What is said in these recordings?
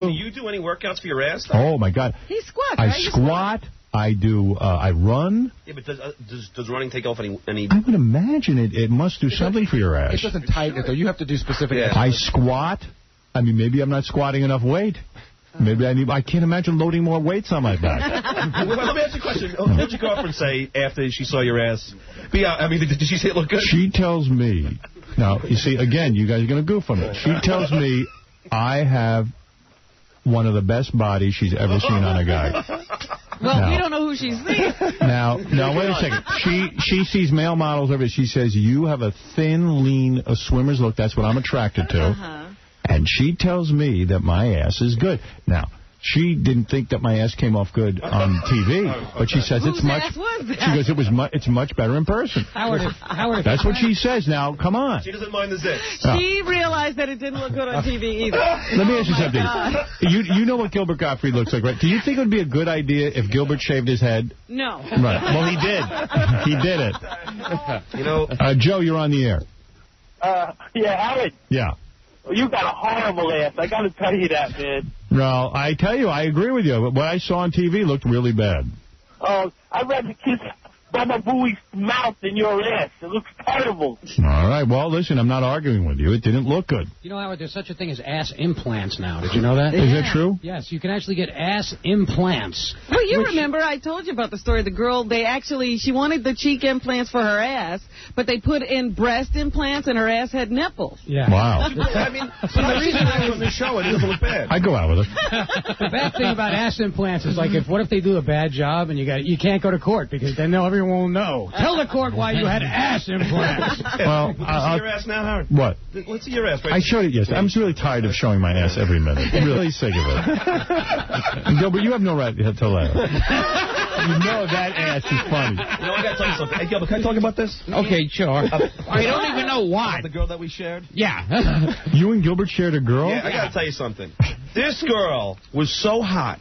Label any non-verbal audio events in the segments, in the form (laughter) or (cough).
Do you do any workouts for your ass? Oh, my God. He squats, I right? You squat. I do. Uh, I run. Yeah, but does, uh, does, does running take off any... any... I would imagine it. It must do something for your ass. It doesn't tighten it, though. You have to do specific... Yeah. I squat. I mean, maybe I'm not squatting enough weight. Maybe I need. I can't imagine loading more weights on my back. (laughs) well, let me ask you a question. What did your girlfriend say after she saw your ass? Be, uh, I mean, did she say it looked good? She tells me. Now, you see, again, you guys are going to goof on me. She tells me I have one of the best bodies she's ever seen on a guy. (laughs) Well, No. we don't know who she's seeing. (laughs) Now, now, wait a second. She she sees male models every. She says you have a thin, lean, a swimmer's look. That's what I'm attracted to. Uh-huh. And she tells me that my ass is good. Now, she didn't think that my ass came off good on (laughs) TV, but she says it's much. ass was that? She goes, it was mu it's much better in person. Howard, Howard, That's what she says. Now, come on. She doesn't mind the zits. She realized that it didn't look good on TV either. Let me ask you Oh, something. God. You you know what Gilbert Gottfried looks like, right? Do you think it would be a good idea if Gilbert shaved his head? No. Right. Well, he did. He did it. You know, Uh, Joe, you're on the air. Uh, yeah, Howard, Yeah. you got a horrible ass. I got to tell you that, man. No, I tell you, I agree with you. But what I saw on TV looked really bad. Oh, I'd rather kiss Baba Booey's mouth than your ass. It looks terrible. All right. Well, listen, I'm not arguing with you. It didn't look good. You know, Howard, there's such a thing as ass implants now. Did you know that? Is that true? Yes, you can actually get ass implants. Well, you Which- remember I told you about the story. Of the girl, they actually, she wanted the cheek implants for her ass, but they put in breast implants and her ass had nipples. Yeah. Wow. (laughs) I mean, (laughs) but the reason I was on the show, it doesn't look bad. I go out with her. (laughs) The bad thing about ass implants is like if what if they do a bad job and you got you can't go to court because then they'll- everyone will know. Tell the court why you had ass implants. (laughs) Well, Can we I- see your ass now, Howard? What? Let's see your ass. Right? I showed it yesterday. I'm just really tired of showing my ass every minute. I'm really (laughs) sick of it. Gilbert, you have no right to laugh. You know that ass is funny. You know, I got to tell you something. Hey, Gilbert, can I talk about this? okay, sure. Uh, I don't even know why. The girl that we shared? Yeah. You and Gilbert shared a girl? Yeah, I got to tell you something. This girl was so hot,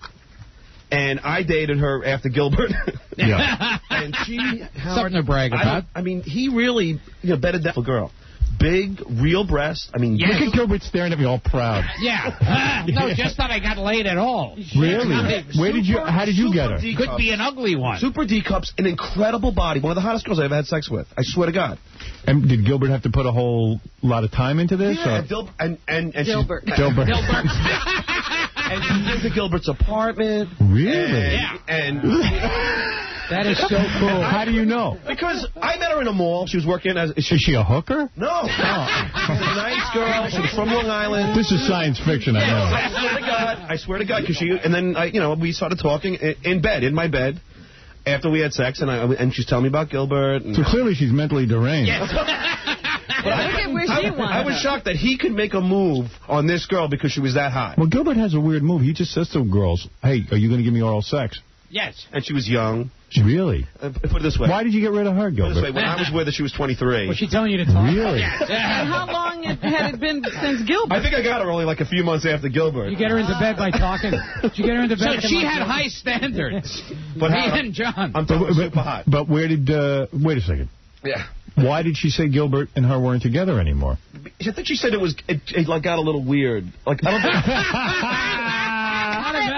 and I dated her after Gilbert. (laughs) Yeah. (laughs) and she... Howard, Something to brag I, about. don't- I mean, he really you know, bedded that girl. Big, real breasts. I mean, Look at Gilbert staring at me all proud. (laughs) Yeah. no, just that I got laid at all. Really? Where did you? How did you get her? D Could be an ugly one. Super D cups, an incredible body, one of the hottest girls I ever had sex with. I swear to God. And did Gilbert have to put a whole lot of time into this? Yeah, or- Dil- and and and she's- Gilbert. Gilbert. And she lives at Gilbert's apartment. Really? And, and (laughs) That is so cool. How do you know? because I met her in a mall, she was working as she, Is she a hooker? no, oh. she's a nice girl. She was from Long Island. This is science fiction, I know. I swear to God, I swear to God, because she and then I, you know, we started talking in, in bed, in my bed, after we had sex, and I and she's telling me about Gilbert. And So clearly she's mentally deranged. (laughs) Look at where she I, went. I was shocked that he could make a move on this girl because she was that hot. Well, Gilbert has a weird move. He just says to girls, hey, are you going to give me oral sex? Yes. And she was young. Really? Uh, put it this way. Why did you get rid of her, Put it this way. Gilbert? When I was with her, she was 23. Was she telling you to talk? Really? And how long had it been since Gilbert? I think I got her only like a few months after Gilbert. You get her into bed by talking. Did you get her into bed? So she had high standards. But (laughs) Me how- and John. I'm talking super hot. But where did, uh, wait a second. Yeah. Why did she say Gilbert and her weren't together anymore? I think she said it was it, it like got a little weird. Like I don't think (laughs)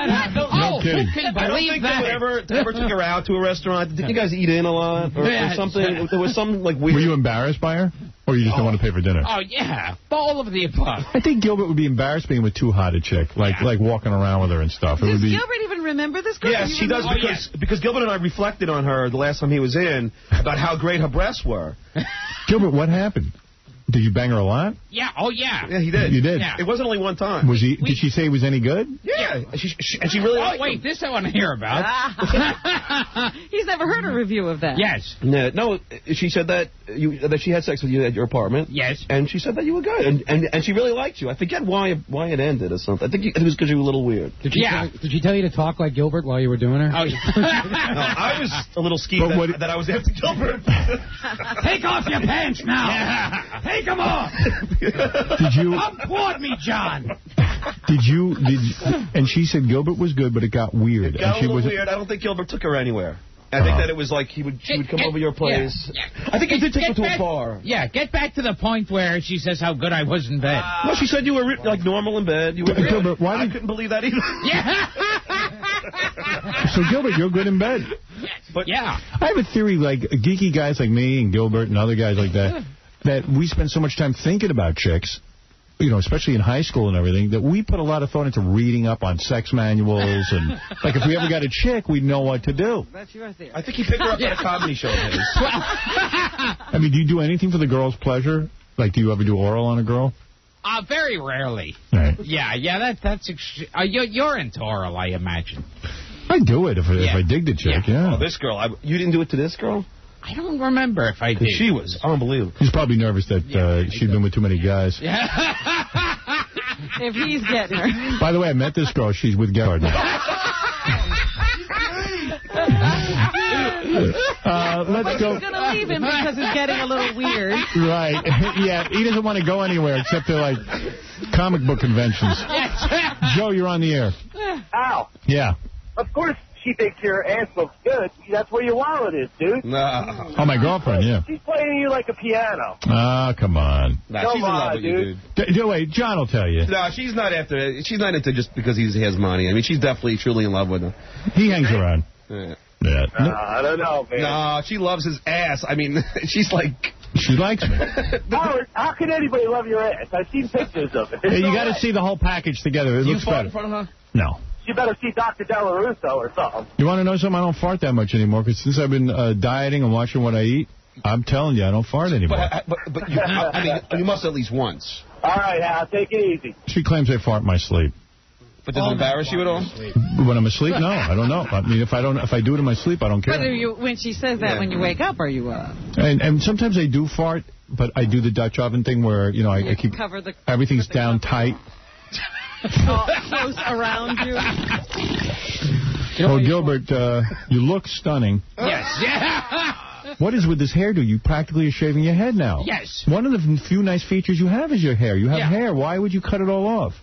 that happen? oh, kidding. who can I don't think they that? would ever they ever took her out to a restaurant. Did you guys eat in a lot or, or something? There was some like weird. Were you embarrassed by her? Or you just don't want to pay for dinner? Oh, yeah. All of the above. I think Gilbert would be embarrassed being with too hot a chick, like like walking around with her and stuff. It would Does be. Gilbert even remember this girl? Yes, You she does remember- because oh, because Gilbert and I reflected on her the last time he was in about how great her breasts were. Gilbert, what happened? Did you bang her a lot? Yeah. Oh, yeah. Yeah, he did. You did. Yeah. It wasn't only one time. Was he? Did she say he was any good? Yeah, She, she, and she really Oh, liked wait. him. This I want to hear about. (laughs) He's never heard a review of that. yes. No, no, she said that you that she had sex with you at your apartment. Yes. And she said that you were good, and and, and she really liked you. I forget why why it ended or something. I think you, it was because you were a little weird. Did she, Yeah. tell, did she tell you to talk like Gilbert while you were doing her? Oh, (laughs) No. I was a little skeeved But that, what- that I was after Gilbert. (laughs) Take off your pants now. Take them off. Did you? Unboard me, John. Did you? Did? And she said Gilbert was good, but it got weird. It Got and a she little was. weird. I don't think Gilbert took her anywhere. I think that it was like he would she would come Get- over your place. yeah, I think he did take her Get to a bar. Yeah, get back to the point where she says how good I was in bed. Uh, no, she said you were re- like normal in bed. You were Gilbert, Gilbert, why I did- couldn't believe that either. (laughs) yeah. So, Gilbert, you're good in bed. Yes. But yeah. I have a theory, like geeky guys like me and Gilbert and other guys like that, that we spend so much time thinking about chicks, you know, especially in high school and everything, that we put a lot of thought into reading up on sex manuals. And, (laughs) like, if we ever got a chick, we'd know what to do. That's your theory. I think he picked her up at a comedy show. I mean, do you do anything for the girl's pleasure? Like, do you ever do oral on a girl? Uh, very rarely. Right. Yeah, yeah, that that's ex- uh, you're, you're into oral, I imagine. I do it if, I if I dig the chick, yeah. Oh, this girl. I, you didn't do it to this girl? I don't remember if I did. Because she was unbelievable. He's probably nervous that uh, she'd been with too many guys. (laughs) If he's getting her. By the way, I met this girl. She's with Gerard now. (laughs) Uh, let's go. He's going to leave him because it's getting a little weird. Right. (laughs) yeah, he doesn't want to go anywhere except to, like, comic book conventions. Joe, you're on the air. Al, Yeah. of course she thinks your ass looks good. That's where your wallet is, dude. No. Oh, my girlfriend, yeah. She's playing you like a piano. Ah, come on. Nah, Come she's in love on, with you, dude. dude. D- d- wait, John will tell you. No, she's not after. It. She's not into just because he has money. I mean, she's definitely truly in love with him. He hangs around. Yeah. Yeah. Uh, I don't know, man. No, she loves his ass. I mean, (laughs) she's like. She likes me. (laughs) Howard, how can anybody love your ass? I've seen pictures of it. Hey, you got to way. see the whole package together. It You looks fought better. in front of her? No. You better see Dr. Della Russo or something. You want to know something? I don't fart that much anymore because since I've been uh, dieting and watching what I eat, I'm telling you, I don't fart anymore. But, but, but you, I mean, you must at least once. All right, Al, take it easy. She claims I fart in my sleep. But does it embarrass you at all? When I'm asleep, no, I don't know. I mean, if I don't, if I do it in my sleep, I don't But care. you, when she says that Yeah. when you wake up, are you uh, And and sometimes I do fart, but I do the Dutch oven thing where you know I, I keep cover the everything's with the down cover tight. (laughs) all close around you? Oh, Gilbert, uh, you look stunning. yes. Yeah. (laughs) What is with this hairdo? You practically are shaving your head now. Yes. One of the few nice features you have is your hair. You have Yeah. hair. Why would you cut it all off?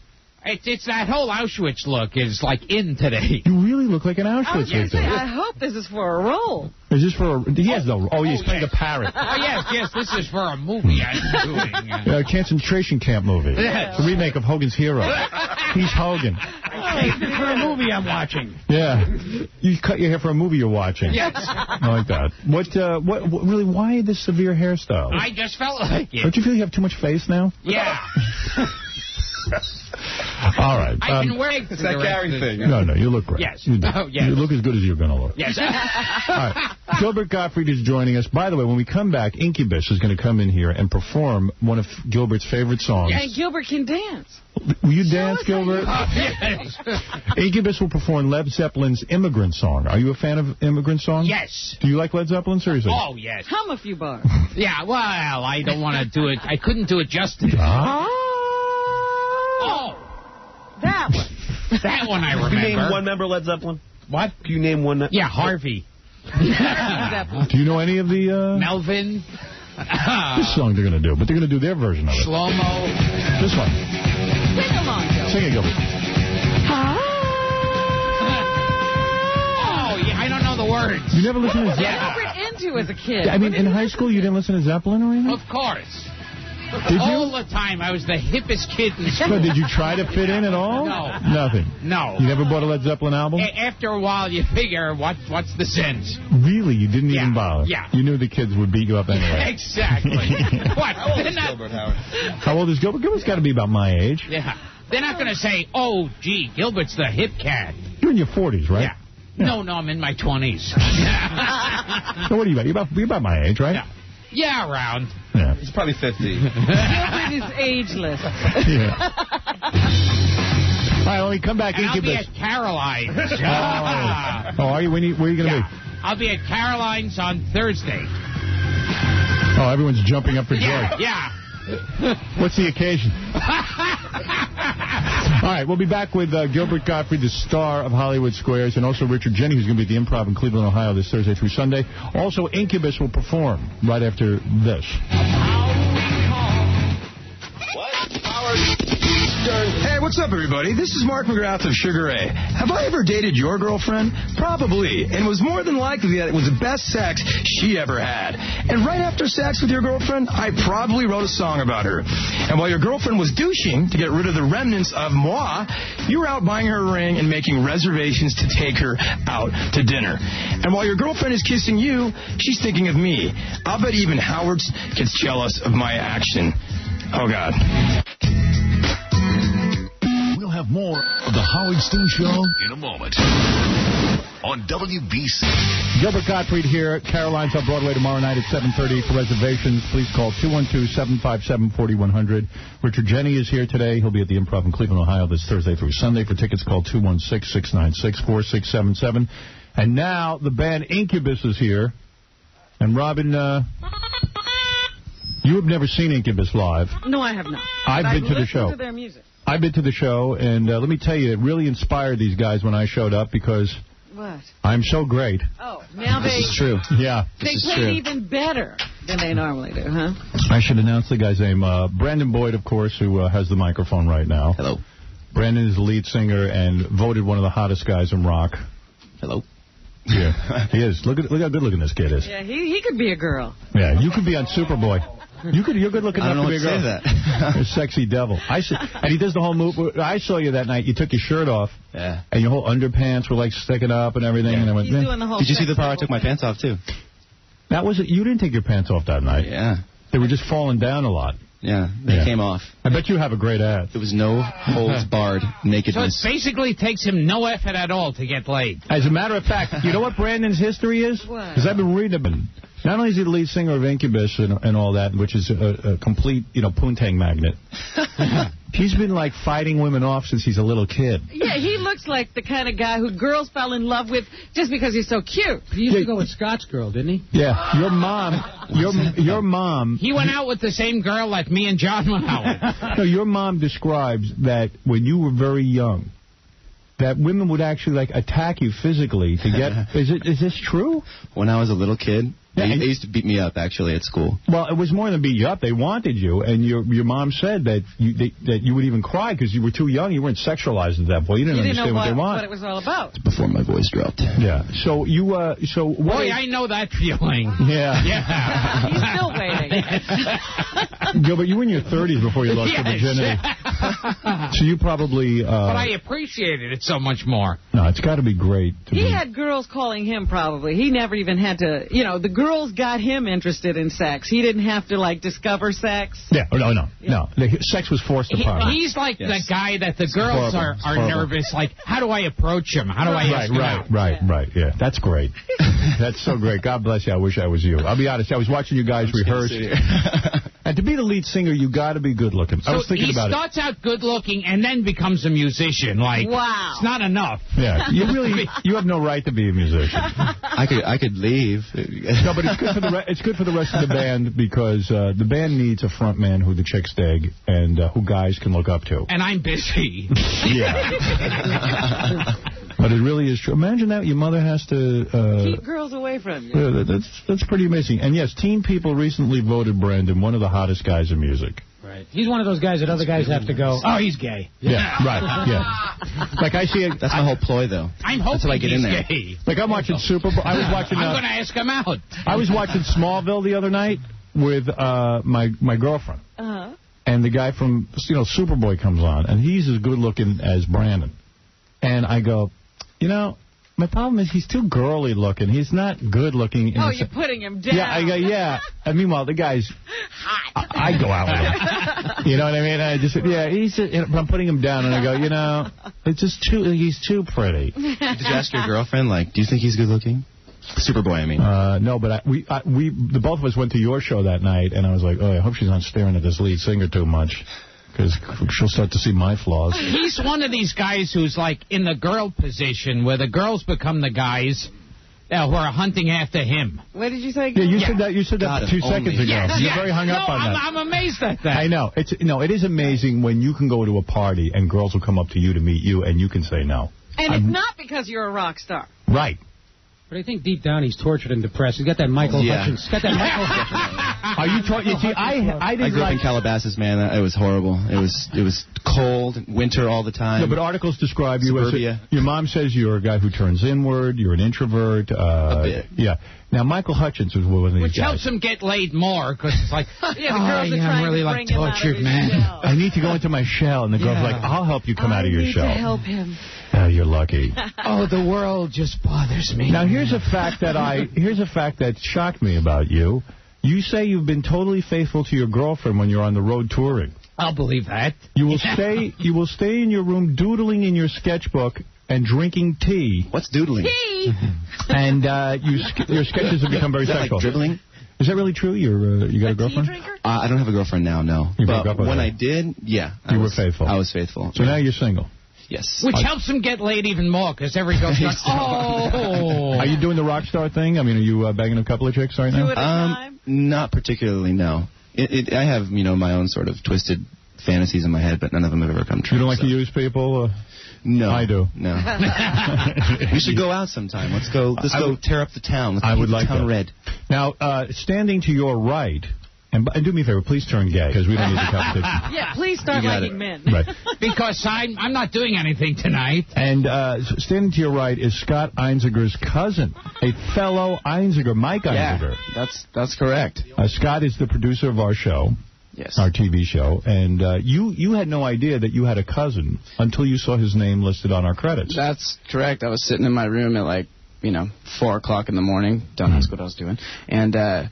It's, it's that whole Auschwitz look is like in today. You really look like an Auschwitz going to say. I hope this is for a role. Is this for? A, he has no. Oh, he's Oh, playing yes. a parrot. Oh, yes, yes, this is for a movie I'm (laughs) doing. Uh, A concentration camp movie. Yes. It's a remake of Hogan's Hero. (laughs) He's Hogan. Hey, this is for a movie I'm watching. Yeah. You cut your hair for a movie you're watching. yes. I like that. What, uh, what, what, really, why this severe hairstyle? I just felt like it. Don't you feel you have too much face now? Yeah. (laughs) All right. I um, can wait. It's that Gary thing. no, no, you look great. Yes. You, do. Oh, yes. you look as good as you're going to look. Yes. (laughs) All right. Gilbert Gottfried is joining us. By the way, when we come back, Incubus is going to come in here and perform one of Gilbert's favorite songs. And Gilbert can dance. Will you dance, Gilbert? Yes. (laughs) Incubus will perform Led Zeppelin's Immigrant Song. Are you a fan of Immigrant Song? Yes. Do you like Led Zeppelin, seriously? Oh, yes. Hum a few bars. Yeah, well, I don't want to do it. I couldn't do it justice. Ah. Oh, That one. That one I Can you name remember. one member of Led Zeppelin? What? Can you name one? Yeah, Harvey. (laughs) Do you know any of the uh, Melvin. (laughs) this song they're going to do? But they're going to do their version of it. Shlomo. This one. Sing along, Gilbert. Sing it, Gilbert. Oh, yeah, I don't know the words. You never listened to Yeah. Zeppelin? What were into as a kid? I mean, in high school, you didn't listen to Zeppelin or anything? Of course. Did All you? the time. I was the hippest kid in school. Did you try to fit in at all? No. Nothing. No. You never bought a Led Zeppelin album? A- after a while, you figure, what what's the sense? Really? You didn't Yeah. even bother? Yeah. You knew the kids would beat you up anyway. (laughs) Exactly. (laughs) what? They're not, Gilbert Howard. How old is Gilbert? Gilbert's got to be about my age. yeah. They're not going to say, oh, gee, Gilbert's the hip cat. You're in your 40s, right? Yeah. No, no, I'm in my 20s. So (laughs) what are you about? You're about, you're about my age, right? Yeah. Yeah, around. Yeah. He's probably 50. (laughs) Gilbert is ageless. Yeah. All right, when we come back, And I'll be at Caroline's. (laughs) Oh. oh, are you? When, you, where are you going to Yeah. I'll be at Caroline's on Thursday. Oh, everyone's jumping up for joy. Yeah, yeah. What's the occasion? (laughs) All right, we'll be back with uh, Gilbert Gottfried, the star of Hollywood Squares, and also Richard Jeni, who's going to be at the Improv in Cleveland, Ohio this Thursday through Sunday. Also, Incubus will perform right after this. Stern. Hey, what's up, everybody? This is Mark McGrath of Sugar Ray. Have I ever dated your girlfriend? Probably. And it was more than likely that it was the best sex she ever had. And right after sex with your girlfriend, I probably wrote a song about her. And while your girlfriend was douching to get rid of the remnants of moi, you were out buying her a ring and making reservations to take her out to dinner. And while your girlfriend is kissing you, she's thinking of me. I'll bet even Howard gets jealous of my action. Oh, God. We'll have more of the Howard Stern Show in a moment. On WBC. Gilbert Gottfried here. Caroline's on Broadway tomorrow night at 7.30. For reservations, please call 212-757-4100. Richard Jeni is here today. He'll be at the Improv in Cleveland, Ohio this Thursday through Sunday. For tickets, call 216-696-4677. And now the band Incubus is here. And Robin, uh, you have never seen Incubus live. No, I have not. I've But been to the show. to their music. I've been to the show, and uh, let me tell you, it really inspired these guys when I showed up because What? I'm so great. Oh, now they, is true. Yeah. they played even better than they normally do, huh? I should announce the guy's name. Uh, Brandon Boyd, of course, who uh, has the microphone right now. Hello. Brandon is the lead singer and voted one of the hottest guys in rock. Hello. Yeah, he is. Look at look how good looking this kid is. Yeah, he he could be a girl. Yeah, you could be on Superboy. You could. You're good looking I don't enough know to be a what girl. to say to You're a sexy devil. I see, and he does the whole move. I saw you that night. You took your shirt off. Yeah. And your whole underpants were like sticking up and everything. And I went, He's doing the whole. Did you see the part I took my pants off, too? That was it. You didn't take your pants off that night. Yeah. They were just falling down a lot. Yeah, they Yeah. came off. I bet you have a great ass. There was no holds (laughs) barred nakedness. So it basically takes him no effort at all to get laid. As a matter of fact, you know what Brandon's history is? What? Because I've been reading about him. Not only is he the lead singer of Incubus and, and all that, which is a, a complete, you know, poontang magnet, (laughs) he's been, like, fighting women off since he's a little kid. Yeah, he looks like the kind of guy who girls fell in love with just because he's so cute. He used Yeah. to go with Scott's girl, didn't he? Yeah, your mom, your your mom, He went out with the same girl like me and John went out with. no, your mom describes that when you were very young, that women would actually like attack you physically to get. (laughs) is it is this true? When I was a little kid, Yeah, they, they used to beat me up, actually, at school. Well, it was more than beat you up. They wanted you, and your your mom said that you they, that you would even cry because you were too young. You weren't sexualized at that point. You didn't You didn't understand know what, they what, want. what it was all about. It's Before my voice dropped. Yeah. So you uh so what? Boy, I know that feeling. yeah. (laughs) Yeah. He's still waiting. (laughs) Gilbert, you were in your 30s before you lost your virginity. (laughs) So you probably. Uh, But I appreciated it so much more. no, it's got to be great. To He be, had girls calling him probably. He never even had to, you know, the girls got him interested in sex. He didn't have to, like, discover sex. yeah. oh, No, no, no. The sex was forced upon him. he's like Yes. the guy that the girls horrible. are, are nervous. Like, how do I approach him? How do I Right, ask him right, out? right, right. Yeah, that's great. (laughs) that's so great. God bless you. I wish I was you. I'll be honest. I was watching you guys rehearse, (laughs) and to be the lead singer, you got to be good looking. I was thinking he about it. He starts out good looking and then becomes a musician. Like, Wow. it's not enough. Yeah, you (laughs) really you have no right to be a musician. I could I could leave. No, but it's good for the re- it's good for the rest of the band because uh, the band needs a front man who the chicks dig and uh, who guys can look up to. And I'm busy. Yeah. (laughs) (laughs) but it really is true. Imagine that your mother has to. Uh, Keep girls away from you. yeah, that- that's that's pretty amazing. And yes, Teen People recently voted Brandon one of the hottest guys in music. Right. He's one of those guys that other guys have to go, oh, he's gay. Yeah, right. Yeah. (laughs) Like I see it. That's my whole ploy, though. I'm That's hoping how I get he's in there. gay. Like I'm watching Super Bowl. I was watching. I'm Uh, going to ask him out. I was watching Smallville the other night with uh, my my girlfriend. Uh-huh. and the guy from you know Superboy comes on, and he's as good looking as Brandon. And I go, you know, my problem is he's too girly looking. He's not good looking. in Oh, the you're putting him down. yeah, I go, yeah. And meanwhile, the guy's, I, I go out with him. (laughs) You know what I mean? I just, yeah, he's, you know, but I'm putting him down, and I go, you know, it's just too, he's too pretty. Did you ask your girlfriend, like, do you think he's good looking? Superboy, I mean. Uh, no, but I, we, I, we, the both of us went to your show that night, and I was like, oh, I hope she's not staring at this lead singer too much, because she'll start to see my flaws. (laughs) He's one of these guys who's like in the girl position where the girls become the guys uh, who are hunting after him. What did you say? Yeah, you Yeah. said that. You said that God, two seconds ago. Yes, You're yes. very hung up on I'm, that. I'm amazed at that. I know. It's no. It is amazing when you can go to a party and girls will come up to you to meet you, and you can say no. And I'm- it's not because you're a rock star. Right. But I think deep down he's tortured and depressed. He's got that Michael Yeah. Hutchence. He's got that Michael (laughs) Hutchence. Are you talking? You see, I I I didn't grew up in. Calabasas, man. It was horrible. It was it was cold, winter all the time. No, but articles describe you as a, your mom says you're a guy who turns inward. You're an introvert. Uh, A bit. Yeah. Now Michael Hutchence was one of these Which guys. helps him get laid more, because it's like, (laughs) Yeah, the oh, girls are yeah, I'm really to like bring him out of tortured, man. shell. I need to go into my shell, and the girl's Yeah. like, "I'll help you come out of your shell. I need shell." to help him. Oh, you're lucky. (laughs) Oh, the world just bothers me. Now here's a fact that I (laughs) here's a fact that shocked me about you. You say you've been totally faithful to your girlfriend when you're on the road touring. I'll believe that. You will stay you will stay in your room doodling in your sketchbook and drinking tea. What's doodling? Tea. (laughs) and uh, you sk- your sketches have become very Is that like sexual. dribbling? Is that really true? You're uh, you got a girlfriend? Uh, I don't have a girlfriend now, no. You but broke up with when her. I did, yeah. I You were was, faithful. I was faithful. So now you're single. Yes. Which helps him get laid even more, because every girl's (laughs) like, oh. Are you doing the rock star thing? I mean, are you uh, banging a couple of chicks right now? Um, not particularly, no. It, it, I have, you know, my own sort of twisted fantasies in my head, but none of them have ever come true. You don't like so. to use people? Uh, No. I do. No. (laughs) we should go out sometime. Let's go. Let's I go would- tear up the town. Let's I paint would the like town that. red. Now, uh, standing to your right, and, and do me a favor, please turn gay because we don't need the (laughs) competition. Yeah, please start You liking it. men. Right. (laughs) because I'm, I'm not doing anything tonight. And uh, standing to your right is Scott Einziger's cousin, a fellow Einziger, Mike Einziger. Yeah, that's that's correct. Uh, Scott is the producer of our show, Yes. our TV show, and uh, you you had no idea that you had a cousin until you saw his name listed on our credits. That's correct. I was sitting in my room at like, you know, four o'clock in the morning. Don't ask what I was doing. And uh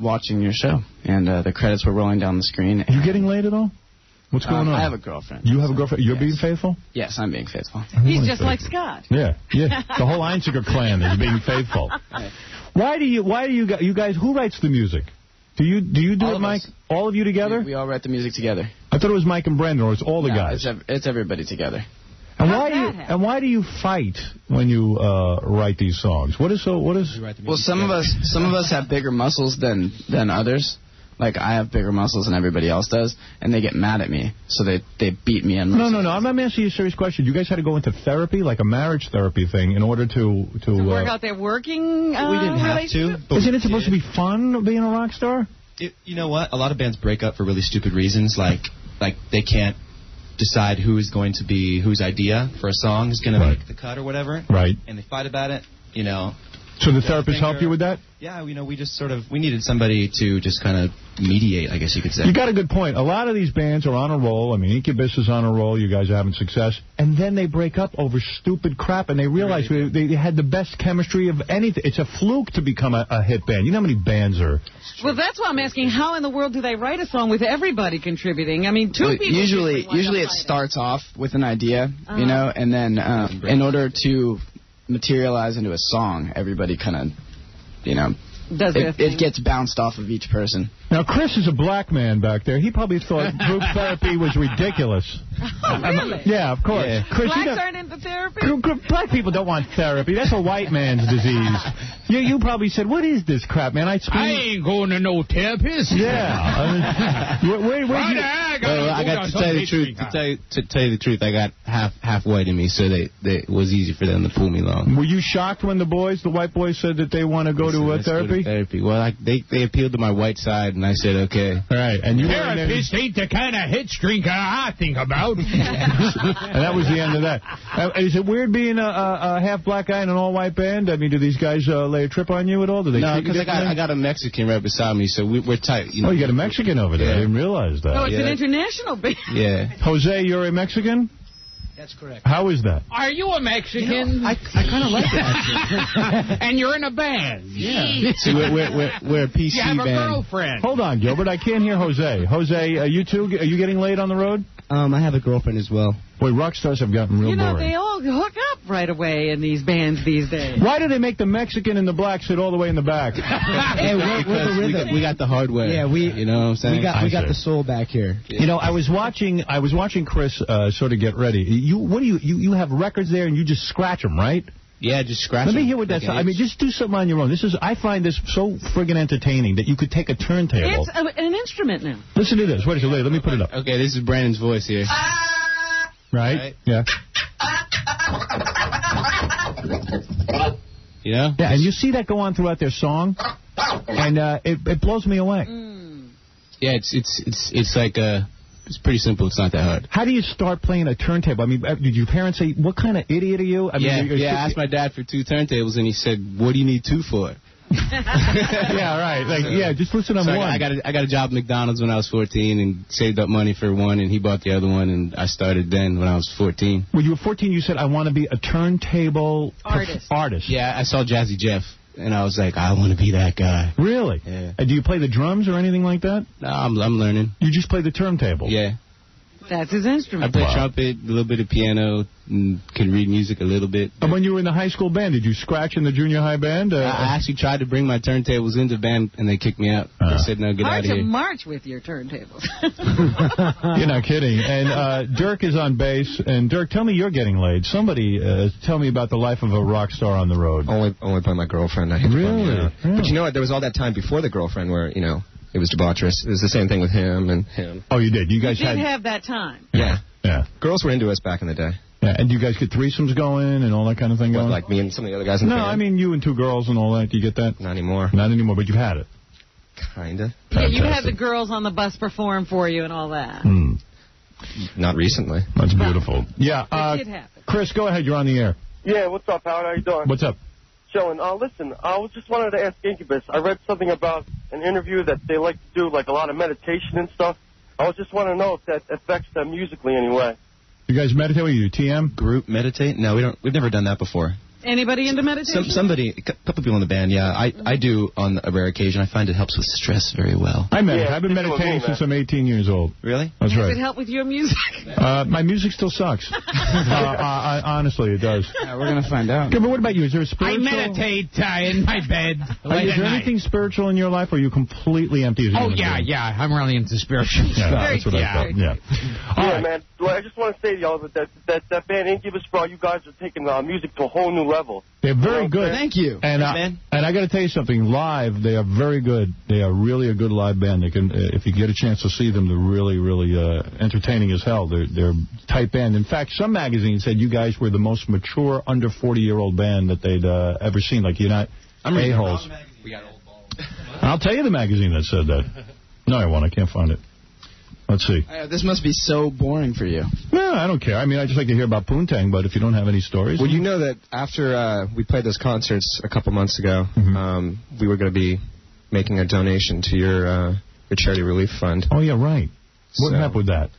watching your show. And uh, the credits were rolling down the screen. You getting laid at all? What's going Um, on? I have a girlfriend. You have a girlfriend. You're being faithful. Yes, I'm being faithful. He's just like Scott. Yeah, yeah. (laughs) The whole Einziger clan is being faithful. Why do you? Why do you? gu- You guys? Who writes the music? Do you? Do you do All it, Mike? us. All of you together? We, we all write the music together. I thought it was Mike and Brandon, or it's all the No, guys. It's, ev- it's everybody together. And How's why do you? happen? And why do you fight when you uh, write these songs? What is so? What is? Well, some of us some of us have bigger muscles than than others. Like I have bigger muscles than everybody else does, and they get mad at me, so they they beat me. And No, no, no. I'm not asking you a serious question. You guys had to go into therapy, like a marriage therapy thing, in order to to. To work uh, out their working uh, we didn't have to. But isn't we it supposed did. to be fun being a rock star? It, you know what? A lot of bands break up for really stupid reasons, like like they can't decide who is going to be whose idea for a song is going Right. to make the cut or whatever, Right. and they fight about it. You know. So the therapist finger- helped you with that? Yeah, you know, we just sort of we needed somebody to just kind of mediate, I guess you could say. You got a good point. A lot of these bands are on a roll. I mean, Incubus is on a roll. You guys are having success. And then they break up over stupid crap, and they realize they, they had the best chemistry of anything. It's a fluke to become a, a hit band. You know how many bands are... Well, that's why I'm asking, how in the world do they write a song with everybody contributing? I mean, two Well, people usually usually it fighting. starts off with an idea, Uh-huh. you know, and then um, in order to materialize into a song, everybody kind of, you know, Does it, it gets bounced off of each person. Now, Chris is a black man back there. He probably thought (laughs) group therapy was ridiculous. Oh, really? Yeah, of course. Yeah. Chris, you know, aren't into therapy? gr- gr- black people don't want therapy. That's a white man's disease. (laughs) You, you probably said, what is this crap, man? I I ain't going to no therapist. Yeah. I mean, (laughs) where, where, where'd Right you- I gotta Well, I got to tell the truth. To tell you, to tell you the truth, I got half half white in me, so they, they it was easy for them to pull me along. Were you shocked when the boys, the white boys, said that they want to go to uh, Let's go to therapy? therapy. Well, I, they they appealed to my white side, and I said okay. All right, and you were Therapist ain't the kind of hit drinker I think about. (laughs) and that was the end of that. Uh, is it weird being a, a, a half black guy in an all white band? I mean, do these guys uh, lay a trip on you at all? Do they No, because I got? I got a Mexican right beside me, so we, we're tight. You know? Oh, you got a Mexican over there. I didn't realize that. No, it's an international band. Yeah. Jose, you're a Mexican? That's correct. How is that? Are you a Mexican? I, I kind of like it. Actually. (laughs) and you're in a band. Yeah. See, we're, we're, we're, we're a PC You have a band. girlfriend. Hold on, Gilbert. I can't hear Jose. Jose, uh, you two, are you getting laid on the road? Um, I have a girlfriend as well. Boy, rock stars have gotten real You know, boring. they all hook up right away in these bands these days. Why do they make the Mexican and the black sit all the way in the back? (laughs) Hey, we're, Because the we rhythm. got- we got the hardware. Yeah, we- You know what I'm saying? We got we got the soul back here. You know, I was watching. I was watching Chris uh, sort of get ready. You, what do you, you? You have records there, and you just scratch them, right? yeah, just scratch. Let me hear what that's. Like I mean, just do something on your own. This is. I find this so friggin' entertaining that you could take a turntable. It's a, an instrument now. Listen to this. Wait a second. Let me put it up. Okay, this is Brandon's voice here. Right? Right. Yeah. You know? Yeah. And you see that go on throughout their song. and uh, it, it blows me away. Yeah, it's it's it's it's like uh, it's pretty simple. It's not that hard. How do you start playing a turntable? I mean, uh, did your parents say, "What kind of idiot are you?" I yeah, mean, you're- yeah. I asked my dad for two turntables, and he said, "What do you need two for?" (laughs) yeah, right. Like, yeah, just listen on So I one. got, I got a, I got a job at McDonald's when I was 14 and saved up money for one, and he bought the other one, and I started then when I was 14. When you were 14, you said, "I want to be a turntable perf- Artist. artist." Yeah, I saw Jazzy Jeff, and I was like, I want to be that guy. Really? Yeah. And do you play the drums or anything like that? No, I'm I'm learning. You just play the turntable. Yeah. That's his instrument. I instrument. play trumpet, a little bit of piano, and can read music a little bit. And when you were in the high school band, did you scratch in the junior high band? Uh, I actually tried to bring my turntables into band, and they kicked me out. They said, no, get out here." Hard to march with your turntables. (laughs) You're not kidding. And uh, Dirk is on bass. And Dirk, tell me you're getting laid. Somebody uh, tell me about the life of a rock star on the road. Only, only by my girlfriend. I hate to Really? out. But you know what? There was all that time before the girlfriend where you know it was debaucherous. It was the same thing with him and him. Oh, you did. You You guys did had. have that time. Yeah. Yeah. Girls were into us back in the day. Yeah, and do you guys get threesomes going and all that kind of thing What, going? like me and some of the other guys in the no, band? I mean you and two girls and all that. Do you get that? Not anymore. Not anymore, but you've had it. Kinda. Yeah, you had the girls on the bus perform for you and all that. Hmm. Not recently. That's beautiful. Yeah. Uh, did happen. Chris, go ahead. You're on the air. Yeah, what's up, Howard? How are you doing? What's up? Chilling. Uh, listen, I was just wanted to ask Incubus. I read something about an interview that they like to do like a lot of meditation and stuff. I was just want to know if that affects them musically anyway. You guys meditate with you, do? TM? Group meditate? No, we don't. We've never done that before. Anybody into meditation? Some, somebody, a couple people in the band, yeah. I, I do on a rare occasion. I find it helps with stress very well. I meditate. Yeah, I've been meditating since I'm 18 years old. Really? That's Does right. it help with your music? (laughs) Uh, my music still sucks. (laughs) uh, I, I, honestly, it does. Yeah, we're gonna find out. Okay, but what about you? Is there a spiritual? I meditate uh, in my bed Are- late is there night. anything spiritual in your life, or are you completely empty? As Oh yeah, being? yeah. I'm really into spiritual Yeah, stuff. that's what I yeah. thought. Yeah. yeah, man. Well, I just want to say to y'all that that, that, that band Incubus, bro, you guys are taking uh, music to a whole new level. They're very good. Thank you. And uh, and I got to tell you something. Live, they are very good. They are really a good live band. They can, uh, if you get a chance to see them, they're really, really uh, entertaining as hell. They're they're tight band. In fact, some magazines said you guys were the most mature under 40 year old band that they'd uh, ever seen. Like you're not I'm reading a holes. I'll tell you the magazine that said that. No, I won't. I can't find it. Let's see. Uh, this must be so boring for you. No, I don't care. I mean, I just like to hear about Poontang, but if you don't have any stories. Well, you know that after uh, we played those concerts a couple months ago, Mm-hmm. um, we were going to be making a donation to your uh, your charity relief fund. Oh, yeah, right. What happened with that?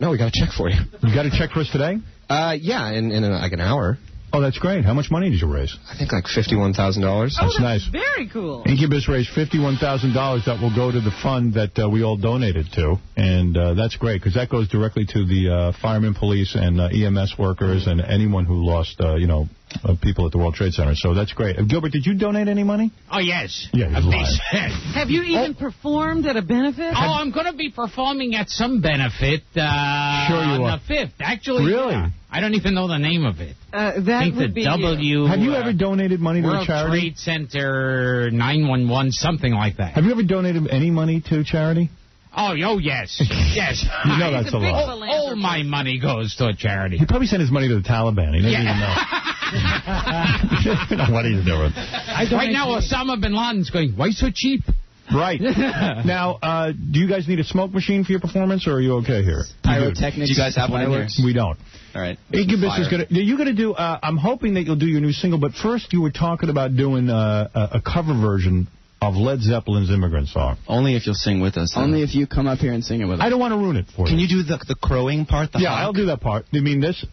No, we got a check for you. You got a check for us today? Uh, yeah, in, in uh like an hour. Oh, that's great. How much money did you raise? I think like fifty-one thousand dollars. That's nice. Very cool. Incubus raised $51,000 that will go to the fund that uh, we all donated to. And uh, that's great because that goes directly to the uh, firemen, police, and uh, EMS workers and anyone who lost, uh, you know, uh, people at the World Trade Center. So that's great. Uh, Gilbert, did you donate any money? Oh yes. Yeah, he's A lying. (laughs) Have you even performed at a benefit? Oh, I'm going to be performing at some benefit uh, Sure you on are. the fifth. Actually, Really? yeah. I don't even know the name of it. Uh, I that think would the be W. Have you uh, ever donated money to a World charity? Trade Center 911, something like that. Have you ever donated any money to charity? Oh, oh yes, (laughs) yes. You know that's a lot. All, all my money goes to a charity. He probably sent his money to the Taliban. He doesn't Yeah. even know. (laughs) what he's doing. right now, Osama bin Laden's going, why so cheap? Right. (laughs) now, uh, do you guys need a smoke machine for your performance, or are you okay here? Pyrotechnics. Do you guys have one in here? We don't. All right. Incubus Fire. is gonna. Are you gonna do? Uh, I'm hoping that you'll do your new single, but first you were talking about doing uh, a, a cover version of Led Zeppelin's "Immigrant Song." Only if you'll sing with us. though. Only if you come up here and sing it with us. I don't want to ruin it for Can you. Can you do the the crowing part? The yeah, honk? I'll do that part. You mean this?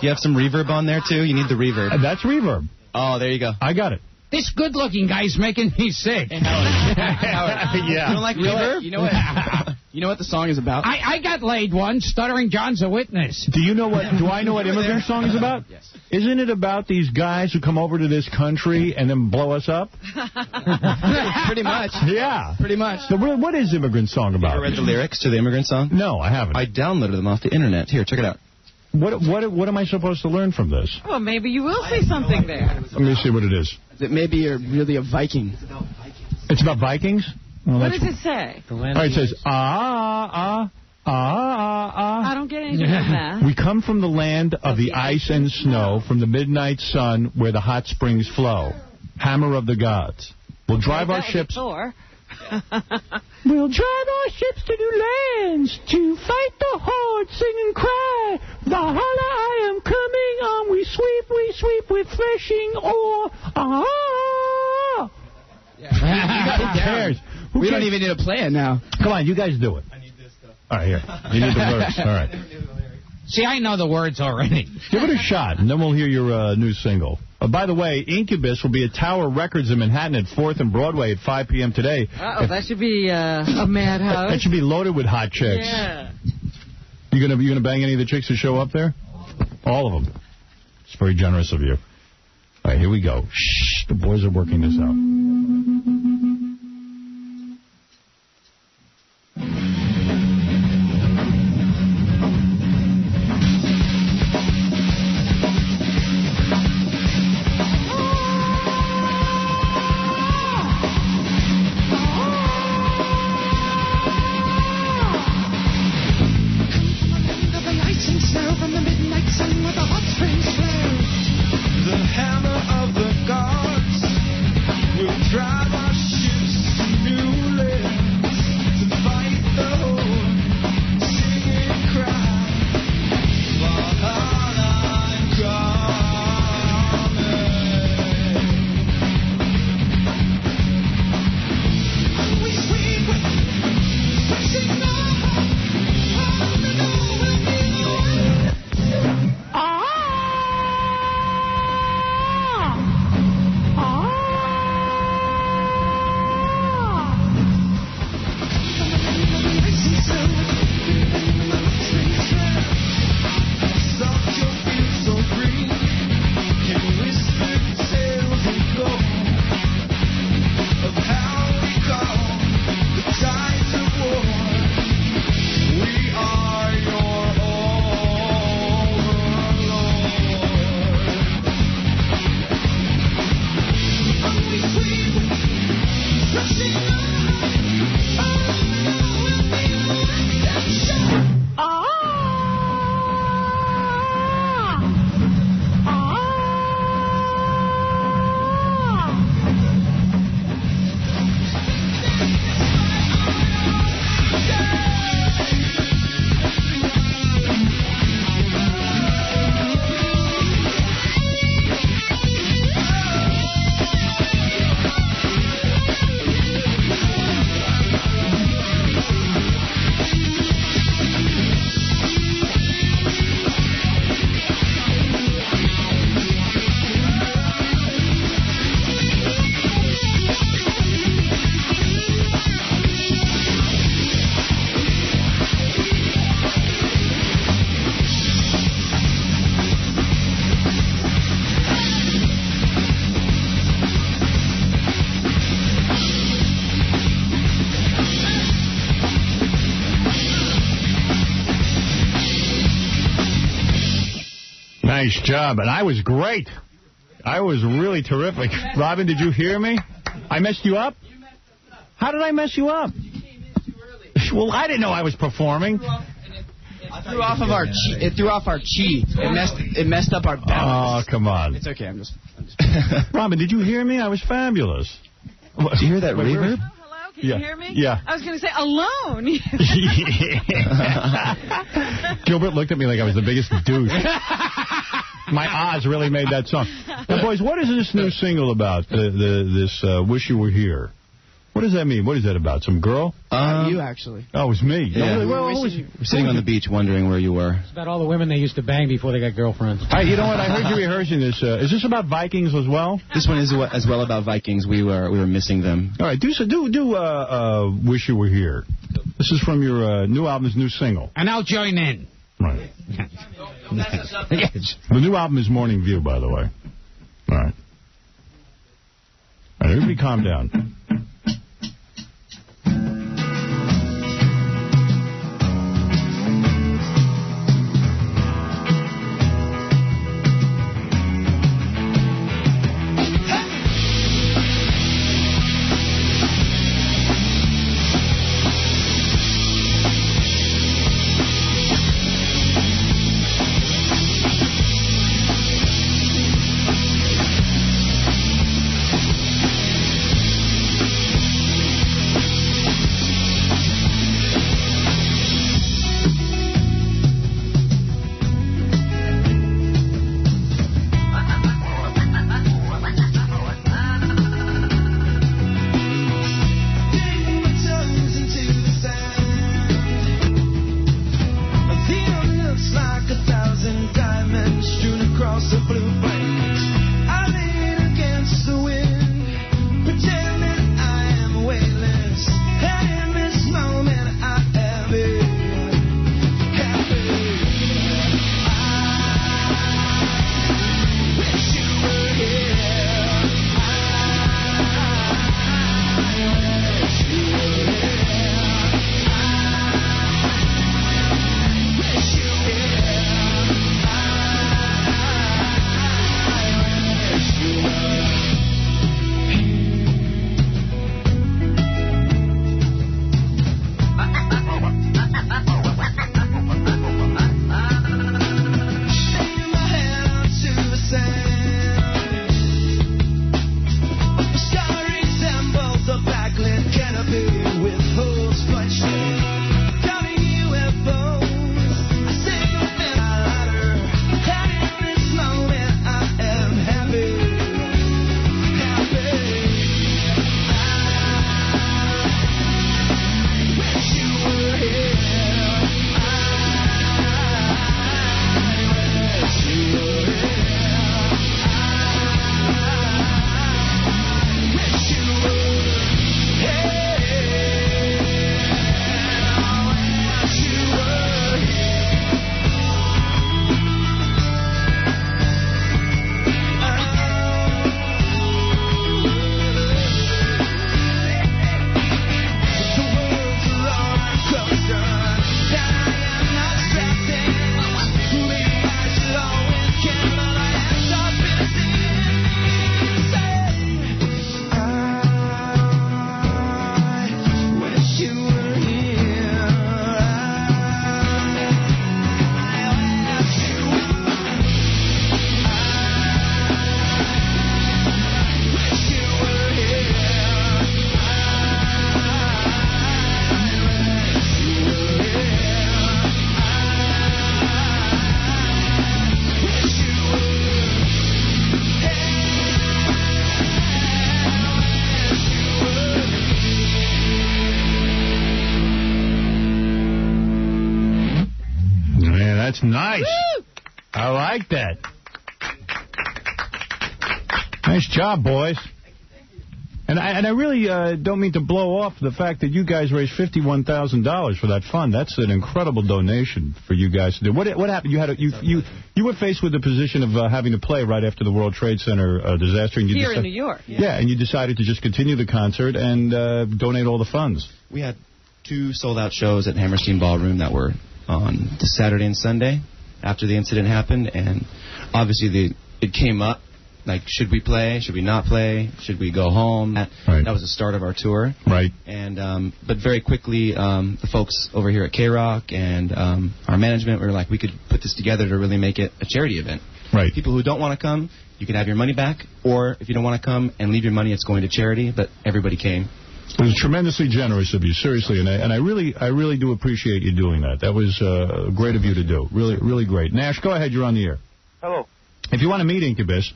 Do you have some reverb on there too? You need the reverb. Uh, that's reverb. Oh, there you go. I got it. This good-looking guy's making me sick. (laughs) (laughs) yeah. You don't like You know reverb? what? You know what? (laughs) you know what the song is about? I, I got laid once. Stuttering John's a witness. Do you know what? Do I know what "Immigrant Song" is about? Yes. Isn't it about these guys who come over to this country and then blow us up? Pretty much. Yeah. Pretty much. So what what is "Immigrant Song" You about? ever read the lyrics to the immigrant song? No, I haven't. I downloaded them off the internet. Here, check it out. What what what am I supposed to learn from this? Well, maybe you will see something there. Let me see what it is. That maybe you're really a Viking. It's about Vikings. Well, What does it say? All right, it says ah ah ah ah ah. I don't get anything from that. We come from the land of the ice and snow, from the midnight sun where the hot springs flow. Hammer of the Gods. We'll drive our ships. Thor. (laughs) We'll drive our ships to new lands to fight the horde, sing and cry. Valhalla, I am coming on. We sweep, we sweep with threshing oar. Ah! (laughs) Who cares? Who we don't even need a plan now. Come on, you guys do it. I need this stuff. All right, here. You need the lyrics. (laughs) All right. See, I know the words already. (laughs) Give it a shot, and then we'll hear your uh, new single. Uh, by the way, Incubus will be at Tower Records in Manhattan at 4th and Broadway at 5 p.m. today. Uh-oh, that should be uh, a madhouse. That should be loaded with hot chicks. Yeah. You gonna you gonna bang any of the chicks who show up there? All of them. It's very generous of you. All right, here we go. Shh, the boys are working this out. Nice job, and I was great. I was really terrific. Robin, did you hear me? I messed you up? How did I mess you up? Well, I didn't know I was performing. It threw off of our chi. It threw off our chi. It messed. It messed up our balance. Oh, balance. come on. It's okay. I'm just. (laughs) Robin, did you hear me? I was fabulous. Did you hear that Wait, reverb? Can Yeah. you hear me? Yeah. I was going to say alone. (laughs) (laughs) (laughs) Gilbert looked at me like I was the biggest douche. My Oz really made that song. Now, boys, what is this new single about? The, the this uh, "Wish You Were Here." What does that mean? What is that about? Some girl? Uh, you actually. Oh, it was me. Yeah. No, well, We're who was- wishing- We're sitting on the beach wondering where you were. It's about all the women they used to bang before they got girlfriends. Hey, you know what? I heard you rehearsing this. Uh, is this about Vikings as well? This one is as well about Vikings. We were we were missing them. All right, do so. Do do. Uh, uh, "Wish You Were Here." This is from your uh, new album's new single. And I'll join in. Right. yes. The new album is Morning View, by the way. All right. All right, everybody calm down. Man, that's nice. I like that. Nice job, boys. And I, and I really uh, don't mean to blow off the fact that you guys raised $51,000 for that fund. That's an incredible donation for you guys to do. What what happened? You had a, you you you were faced with the position of uh, having to play right after the World Trade Center uh, disaster. And you Here in New York. Yeah. and you decided to just continue the concert and uh, donate all the funds. We had two sold out shows at Hammerstein Ballroom that were on the Saturday and Sunday after the incident happened, and obviously the it came up like should we play, should we not play, should we go home? That, that was the start of our tour. Right. And um, but very quickly, um, the folks over here at K Rock and um, our management were like, we could put this together to really make it a charity event. Right. People who don't want to come, you can have your money back, or if you don't want to come and leave your money, it's going to charity. But everybody came. It was tremendously generous of you, seriously, and I, and I really, I really do appreciate you doing that. That was uh, great of you to do. Really, really great. Nash, go ahead. You're on the air. Hello. If you want to meet Incubus,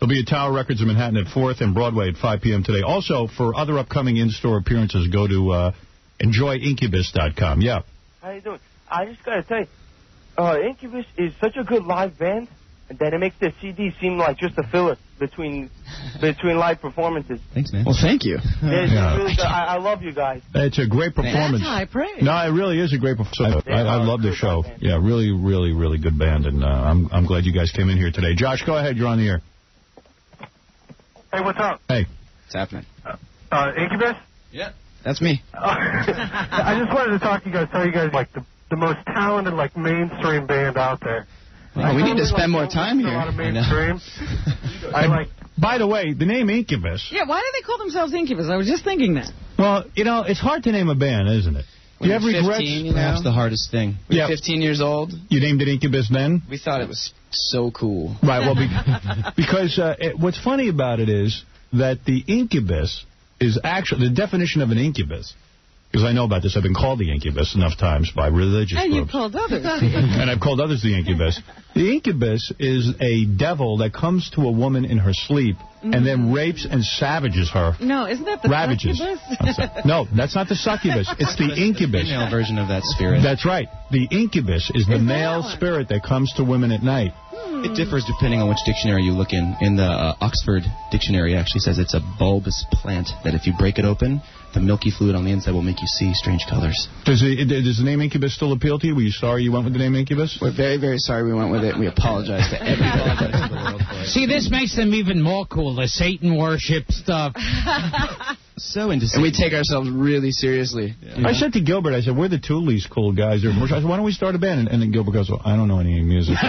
there'll be at Tower Records in Manhattan at 4th and Broadway at 5 p.m. today. Also, for other upcoming in-store appearances, go to uh, enjoyincubus.com. Yeah. How you doing? I just gotta say, uh, Incubus is such a good live band that it makes the CD seem like just a filler between between live performances. Thanks, man. Well, thank you. Yeah. really. I, I love you guys. It's a great performance. That's high praise. No, it really is a great performance. I, I love the show. Yeah, really, really, really good band, and uh, I'm I'm glad you guys came in here today. Josh, go ahead. You're on the air. Hey, what's up? Hey. What's happening? Uh, Incubus? Yeah. That's me. (laughs) I just wanted to talk to you guys, tell you guys like the, the most talented, like mainstream band out there. Well, we need to spend more time A here. lot of I mainstream. (laughs) I like. By the way, the name Incubus. Yeah, why do they call themselves Incubus? I was just thinking that. Well, you know, it's hard to name a band, isn't it? Do you have When you're regrets? you know? Perhaps the hardest thing. We were 15 years old. You named it Incubus then? We thought it was so cool. Right, well, be, (laughs) because uh, it, what's funny about it is that the incubus is actually, the definition of an incubus, because I know about this, I've been called the incubus enough times by religious And you groups. called others. (laughs) and I've called others the incubus. The incubus is a devil that comes to a woman in her sleep and then rapes and savages her. no, isn't that the Ravages. succubus? No, that's not the succubus. It's the incubus. Female version of that spirit. That's right. The incubus is the Is male one? spirit that comes to women at night. Hmm. It differs depending on which dictionary you look in. In the uh, Oxford Dictionary, it actually says it's a bulbous plant that if you break it open, the milky fluid on the inside will make you see strange colors. Does, it, does the name Incubus still appeal to you? Were you sorry you went with the name Incubus? We're very, very sorry we went with it. We apologize to everybody. (laughs) See, this makes them even more cool. The Satan worship stuff. (laughs) so into And we take ourselves really seriously. I said to Gilbert, I said, we're the two least cool guys. There. I said, why don't we start a band? And, and then Gilbert goes, well, I don't know any music. (laughs)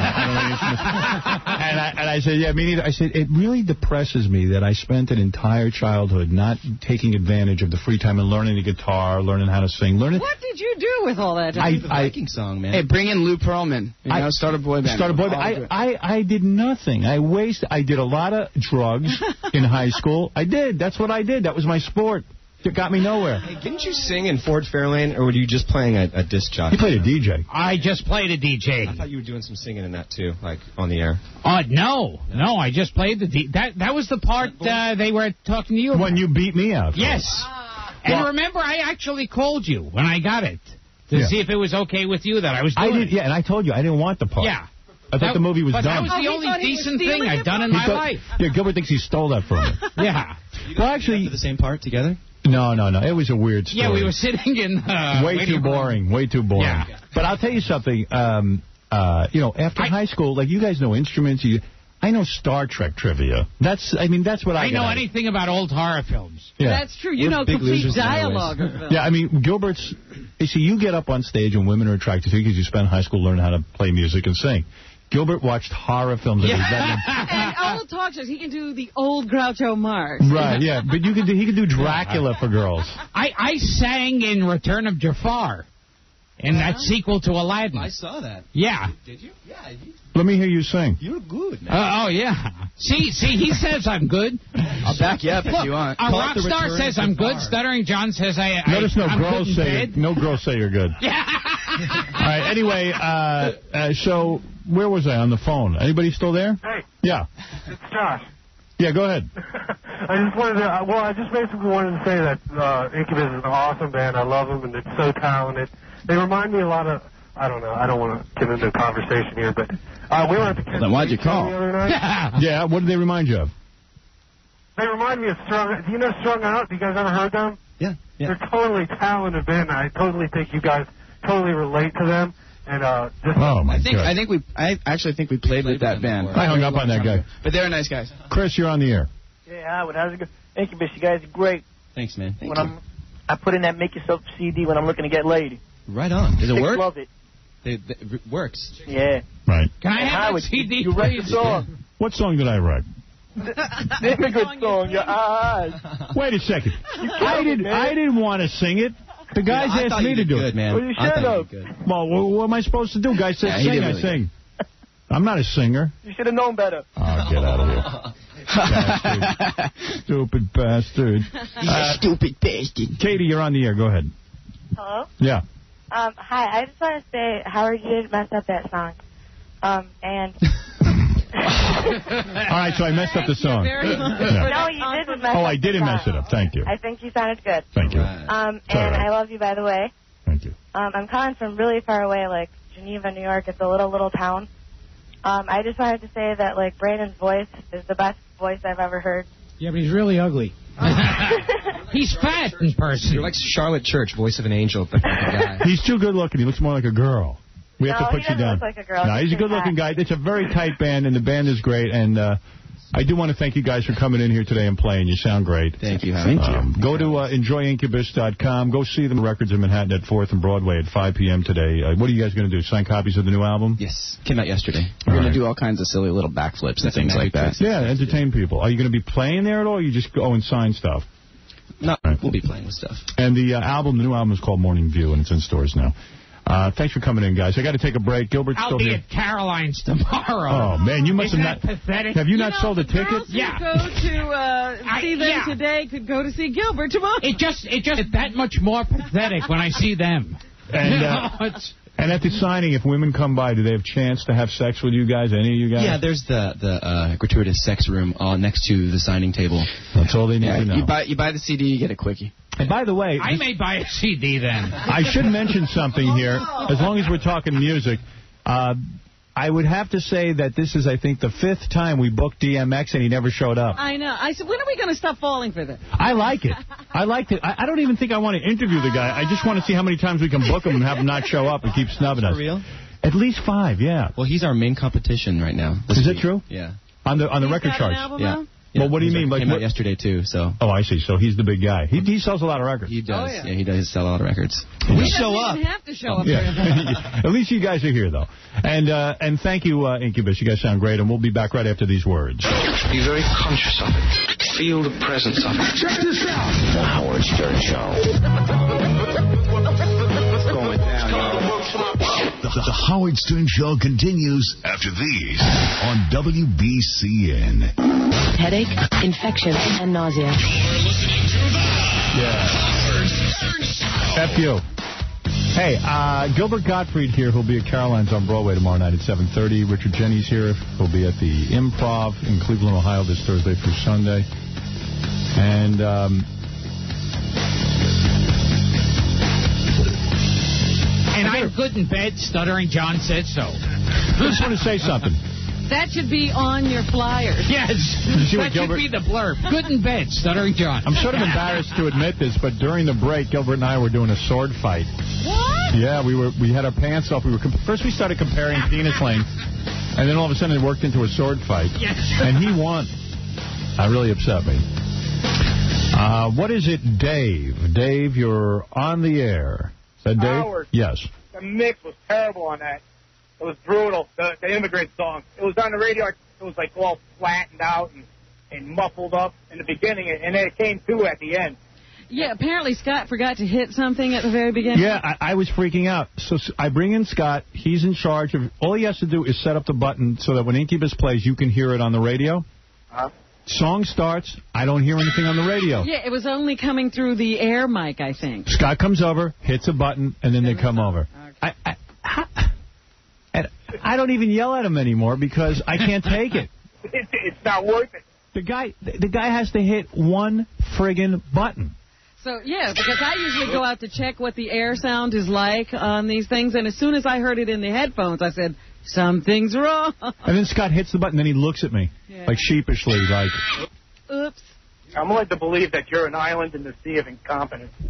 I don't know any instruments." and, I, and I said, yeah, me neither. I said, it really depresses me that I spent an entire childhood not taking advantage of the free time and learning the guitar, learning how to sing, learning... What did you do with all that I- time? I- song, man. Hey, bring in Lou Pearlman. You know, start a boy band. Start a boy band. I, I, I did nothing. I wasted. I did a lot of drugs (laughs) in high school. I did. That's what I did. That was my sport. It got me nowhere. Hey, didn't you sing in Ford Fairlane, or were you just playing a, a disc jockey? He played a DJ. I just played a DJ. I thought you were doing some singing in that too, like on the air. Oh no, no! I just played the D- that. That was the part uh, they were talking to you. About. When you beat me out. Yes. And Well- remember, I actually called you when I got it to Yeah. see if it was okay with you that I was I doing did. it. Yeah, and I told you I didn't want the part. Yeah. I thought That- the movie was but dumb. that was the Oh, only thought he was decent thing I've done in He my thought- life. Yeah, Gilbert thinks he stole that from me. (laughs) Yeah. well, actually, the same part together? No, no, no. It was a weird story. Yeah, we were sitting in. Uh, way waiting too room. boring. Way too boring. Yeah. But I'll tell you something. Um, uh, you know, after high school, like you guys know instruments. You, I know Star Trek trivia. That's. I mean, that's what I. I know got out of it. anything about old horror films. Yeah. That's true. You know complete dialogue. Yeah, I mean, Gilbert's. You see, you get up on stage and women are attracted to you because you spent high school learning how to play music and sing. Gilbert watched horror films. (laughs) and he's that- And old talk shows, he can do the old Groucho Marx. Right, yeah, but you could do, he could do Dracula for girls. I, I sang in Return of Jafar, in that sequel to Aladdin. I saw that. Yeah. Did you? Yeah. You, Let me hear you sing. you're good, man. Uh, oh yeah. See, see, he says I'm good. I'll back you up if Look, you want. A Call rock star says I'm good. Stuttering John says I. I Notice no I'm girls say no girls say you're good. Yeah. (laughs) All right. Anyway, uh, uh, so where was I on the phone? Anybody still there? Hey, Yeah. it's Josh. Yeah. Go ahead. (laughs) I just wanted to, uh, well, I just basically wanted to say that uh, Incubus is an awesome band. I love them, and they're so talented. They remind me a lot of, I don't know, I don't want to get into a conversation here, but uh, we were at the then why'd you call? the other night. (laughs) Yeah. What did they remind you of? They remind me of Strung. Do you know Strung Out? Do you guys ever heard them? Yeah. Yeah. They're totally talented band. I totally think you guys totally relate to them. And uh, Oh my I think God. I think we I actually think we played with that band. I hung up on that guy. But they're nice guys. Chris, you're on the air. Yeah, Howard, how's it going? Incubus, you guys are great. Thanks, man. Thank when you. I'm, I put in that Make Yourself CD when I'm looking to get laid. Right on. Does it Chicks work? love it. It, it works. Yeah. Right. Can I And have Howard, a CD, you write the please? song. What song did I write? Name a good song. Your eyes. Wait a second. I didn't. I didn't want to sing it. The guys I asked me to do good, it. man. Well, you I should have. Well, what, what am I supposed to do? Guys said Yeah, sing, did I really sing. I'm not a singer. You should have known better. Oh, get out of here. Bastard. (laughs) Stupid bastard. Uh, Stupid bastard. Katie, you're on the air. Go ahead. Hello? Yeah. Um, hi, I just want to say, Howard, you did mess up that song. Um, and... (laughs) (laughs) All right, so I messed up the song. Yeah. No, you didn't mess Oh, up I didn't mess it up. Thank you. I think you sounded good. Thank you. Um, It's all and right. I love you, by the way. Thank you. Um, I'm calling from really far away, like Geneva, New York. It's a little, little town. Um, I just wanted to say that, like, Brandon's voice is the best voice I've ever heard. Yeah, but he's really ugly. (laughs) He's fat in person. You're like Charlotte Church, voice of an angel, but like a guy. (laughs) He's too good looking. He looks more like a girl. We have No, to put he you doesn't down. look like a girl. No, He's he's a good looking guy. It's a very tight band, and the band is great. And uh, I do want to thank you guys for coming in here today and playing. You sound great. Thank you, Howard. Um, go to uh, enjoyincubus.com. Go see them records in Manhattan at 4th and Broadway at 5 p.m. today. Uh, what are you guys going to do? Sign copies of the new album? Yes. Came out yesterday. We're All gonna do all kinds of silly little backflips and things like that. Yeah, entertain people. Are you going to be playing there at all? Or you just go and sign stuff? No, we'll be playing with stuff. And the uh, album, the new album is called Morning View, and it's in stores now. Uh, thanks for coming in, guys. I got to take a break. Gilbert's I'll still be here. at Caroline's tomorrow. Oh man, you must Isn't have that not. pathetic? Have you, not know, sold a the ticket? girls who Yeah. go to uh, I- see them yeah. today could go to see Gilbert tomorrow. It just it just it's that much more pathetic when I see them. And uh, (laughs) know, it's- and at the signing, if women come by, do they have a chance to have sex with you guys? Any of you guys? Yeah, there's the the uh, gratuitous sex room uh, next to the signing table. That's all they need Yeah, to know. you buy you buy the CD, you get a quickie. and by the way, I may buy a CD then. I should mention something here. As long as we're talking music, uh, I would have to say that this is, I think, the fifth time we booked DMX and he never showed up. I know. I said, when are we going to stop falling for this? I like it. I like it. I, I don't even think I want to interview the guy. I just want to see how many times we can book him and have him not show up and keep snubbing us. For real? At least five, yeah. Well, he's our main competition right now. this Is it true? Yeah. On the on the He's record got an charts. album Yeah. out? Well, what do you mean? Like, Like came out yesterday too. So Oh, I see. So he's the big guy. He, he sells a lot of records. he does. Oh, yeah. yeah. he does sell a lot of records. We show up. You have to show up. Yeah. (laughs) At least you guys are here, though. And uh, and thank you, uh, Incubus. You guys sound great, and we'll be back right after these words. Be very conscious of it. Feel the presence of it. Check this out. The Howard Stern Show. The, the Howard Stern Show continues after these on WBCN. Headache, infection, and nausea. You're listening to the Howard Stern Show. F you. Hey, uh, Gilbert Gottfried here, who'll be at Caroline's on Broadway tomorrow night at 7.30. Richard Jeni's here, who'll be at the Improv in Cleveland, Ohio this Thursday through Sunday. And um, And I'm good in bed, stuttering John said so. I just want to say something. That should be on your flyers. Yes. you see what That should be the blurb. Good in bed, stuttering John. I'm sort of embarrassed to admit this, but during the break, Gilbert and I were doing a sword fight. What? Yeah, we were. We had our pants off. We were comp- first we started comparing penis length, and then all of a sudden it worked into a sword fight. Yes. And he won. That really upset me. Uh, what is it, Dave? Dave, you're on the air. Is that Dave? Howard. Yes. The mix was terrible on that. It was brutal. The, the immigrant song. It was on the radio. It was like all flattened out and, and muffled up in the beginning, and then it came to at the end. Yeah, apparently Scott forgot to hit something at the very beginning. Yeah, I, I was freaking out. So I bring in Scott. He's in charge of. All he has to do is set up the button so that when Incubus plays, you can hear it on the radio. Huh? Song starts. I don't hear anything on the radio. Yeah, it was only coming through the air mic, I think. Scott comes over, hits a button, and then they come over. Uh, I, I, ha- and I don't even yell at him anymore because I can't take it. (laughs) It's, it's not worth it. The guy, the guy has to hit one friggin' button. So, yeah, because I usually go out to check what the air sound is like on these things, and as soon as I heard it in the headphones, I said, something's wrong. And then Scott hits the button, then he looks at me, Yeah. like sheepishly, like, Oops. I'm led to believe that you're an island in the sea of incompetence. (laughs)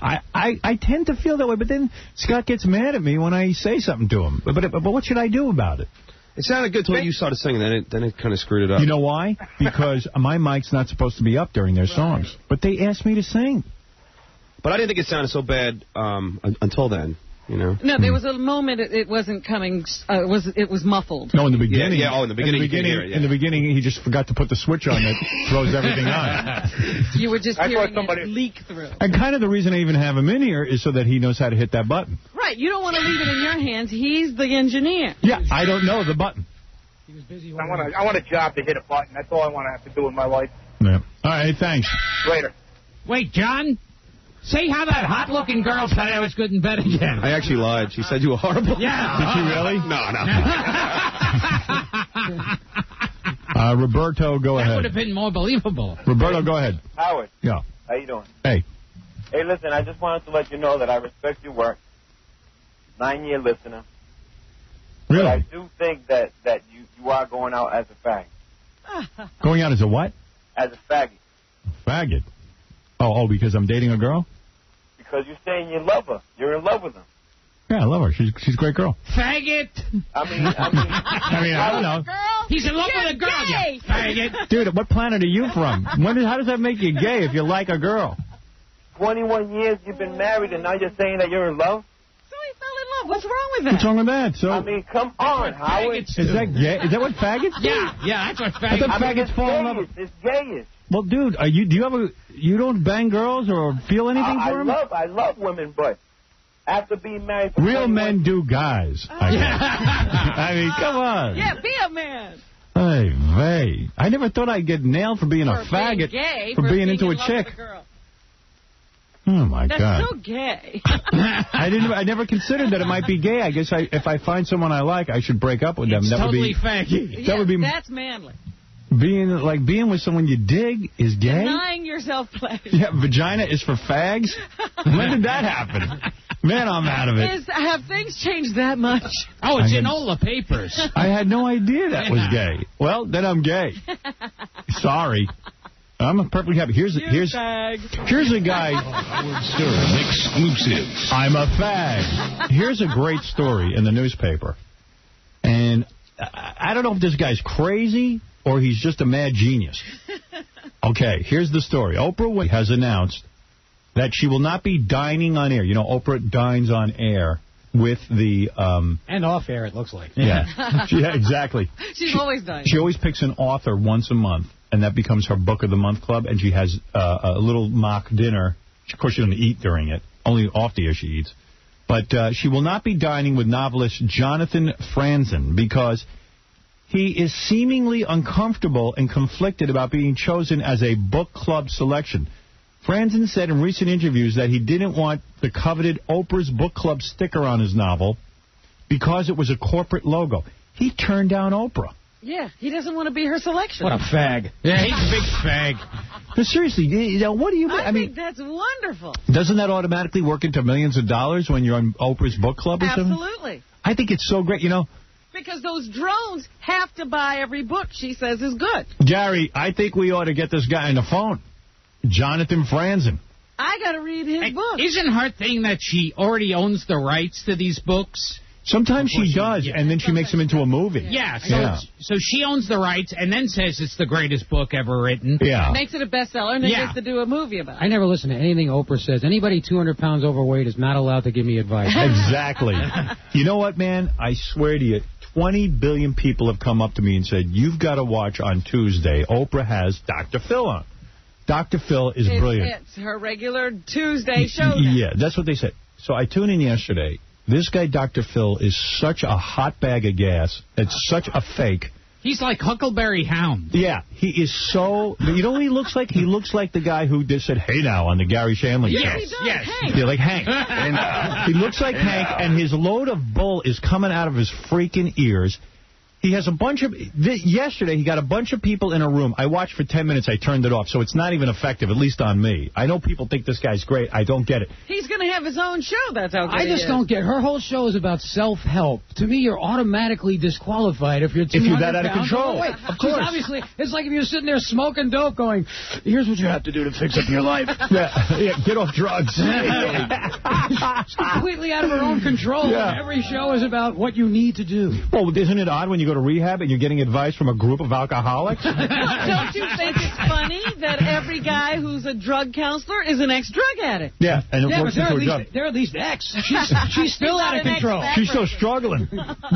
I, I, I tend to feel that way, but then Scott gets mad at me when I say something to him. But, but, but what should I do about it? It sounded good till you started singing, then it then it kind of screwed it up. You know why? Because (laughs) my mic's not supposed to be up during their songs. But they asked me to sing. But I didn't think it sounded so bad um, until then. You know. No, there was a moment it, it wasn't coming, uh, it was it was muffled. No, in the beginning. yeah, oh, in the beginning you can hear it, yeah. In the beginning, he just forgot to put the switch on that (laughs) throws everything on. (laughs) You were just I hearing somebody- it leak through. And kind of the reason I even have him in here is so that he knows how to hit that button. Right, you don't want to leave it in your hands. He's the engineer. Yeah, I don't know the button. He was busy. I want a, I want a job to hit a button. That's all I want to have to do in my life. Yeah. All right, thanks. Later. Wait, John? Say how that hot-looking girl said I was good in bed again. I actually lied. She said you were horrible. Yeah. (laughs) Did she really? (laughs) No, no. (laughs) Uh, Roberto, go ahead. That would have been more believable. Roberto, go ahead. Howard, Yeah. how you doing? Hey. Hey, listen, I just wanted to let you know that I respect your work. Nine-year listener. But I do think that, that you, you are going out as a fag. Going out as a what? As a faggot. Faggot. Oh, oh, because I'm dating a girl? Because you're saying you love her. You're in love with her. Yeah, I love her. She's she's a great girl. Faggot. I mean, I mean, (laughs) I mean, I don't know. He's in love with a girl, you faggot. Dude, what planet are you from? When did, how does that make you gay if you like a girl? 21 years you've been married and now you're saying that you're in love? So he fell in love. What's wrong with that? What's wrong with that? So I mean, come on, Howard. is that gay? Is that what faggots do? Yeah, yeah, that's what I thought faggot. I mean, faggots it's fall in love. gayish. It's gayish. Well, dude, are you do you have a you don't bang girls or feel anything I, for I them? love, I love women, but after being married for Real 21 men do guys. Oh. I, guess. (laughs) I mean, come on. Yeah, be a man. Hey, vey. I never thought I'd get nailed for being For a faggot being gay, for, being into in a chick. a girl. Oh my That's God. That's so gay. (laughs) (laughs) I didn't. I never considered that it might be gay. I guess I, if I find someone I like, I should break up with them. It's that totally would faggy. be. Yeah, That would be That's manly. being like being with someone you dig is gay. Denying yourself pleasure. Yeah, vagina is for fags. when did that happen? Man, I'm out of it. Is, have things changed that much? Oh, it's I in had- all the papers. I had no idea that was gay. Well, then I'm gay. (laughs) Sorry. I'm perfectly happy. Here's here's here's a guy. (laughs) Exclusive. I'm a fag. Here's a great story in the newspaper, and I I don't know if this guy's crazy or he's just a mad genius. (laughs) Okay, here's the story. Oprah has announced that she will not be dining on air. You know, Oprah dines on air with the um, And off air, it looks like. yeah, (laughs) yeah, exactly. She's always done. She always picks an author once a month, and that becomes her book of the month club. And she has uh, a little mock dinner. Of course, she doesn't eat during it. Only off the air she eats. But uh, she will not be dining with novelist Jonathan Franzen because he is seemingly uncomfortable and conflicted about being chosen as a book club selection. Franzen said in recent interviews that he didn't want the coveted Oprah's book club sticker on his novel because it was a corporate logo. He turned down Oprah. Yeah, he doesn't want to be her selection. What a fag. Yeah, he's a big fag. But seriously, you know, what do you? I, I mean, that's wonderful. doesn't that automatically work into millions of dollars when you're on Oprah's book club or something? Absolutely. I think it's so great. You know, Because those drones have to buy every book she says is good. Gary, I think we ought to get this guy on the phone, Jonathan Franzen. I got to read his book. Isn't her thing that she already owns the rights to these books? Sometimes she does, and then she makes them into a movie. Yeah, so, Yeah. so she owns the rights and then says it's the greatest book ever written. Yeah. Makes it a bestseller and then Yeah. gets to do a movie about it. I never listen to anything Oprah says. Anybody 200 pounds overweight is not allowed to give me advice. (laughs) Exactly. you know what, man? I swear to you, 20 billion people have come up to me and said, you've got to watch on Tuesday. Oprah has Dr. Phil on. Dr. Phil is it's, brilliant. It's her regular Tuesday show. now. Yeah, that's what they said. So I tuned in yesterday. This guy, Dr. Phil, is such a hot bag of gas. It's such a fake. He's like Huckleberry Hound. Yeah, he is so. You know what he looks like? He looks like the guy who just said "Hey now" on the Garry Shandling Yes, show. he does, Yes. Hank. Yeah, like Hank. he looks like Hank, and his load of bull is coming out of his freaking ears. He has a bunch of. Th yesterday, he got a bunch of people in a room. I watched for 10 minutes. I turned it off, so it's not even effective, at least on me. I know people think this guy's great. I don't get it. He's going to have his own show. That's how good I just is. don't get. Her whole show is about self-help. To me, you're automatically disqualified if you're If you're that out of control. overweight. Of She's course. obviously, it's like if you're sitting there smoking dope, going, "Here's what you have to do to fix up your life." (laughs) Yeah, yeah get off drugs. (laughs) She's completely out of her own control. Yeah. Every show is about what you need to do. Well, isn't it odd when you go to rehab and you're getting advice from a group of alcoholics? (laughs) Don't you think it's funny that every guy who's a drug counselor is an ex-drug addict? Yeah, and it Yeah, works but they're into at, a job. least, they're at least ex. (laughs) She's, she's still She's out of control. She's still struggling.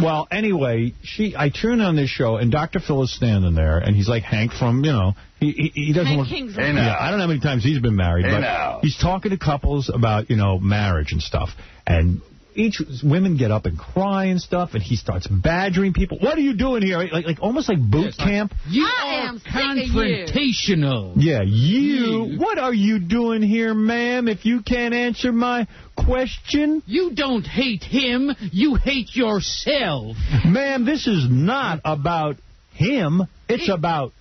well, anyway, she I tune on this show, and Dr. Phil is standing there, and he's like Hank from, you know, he he, he doesn't Hank look. Kingsley. Yeah, I don't know how many times he's been married, Hey, but now. he's talking to couples about, you know, marriage and stuff. And each women get up and cry and stuff, and he starts badgering people. What are you doing here? Like, like almost like boot camp. You I are am sick you. confrontational. Yeah, you. What are you doing here, ma'am? If you can't answer my question, You don't hate him, you hate yourself. ma'am, this is not about him. It's about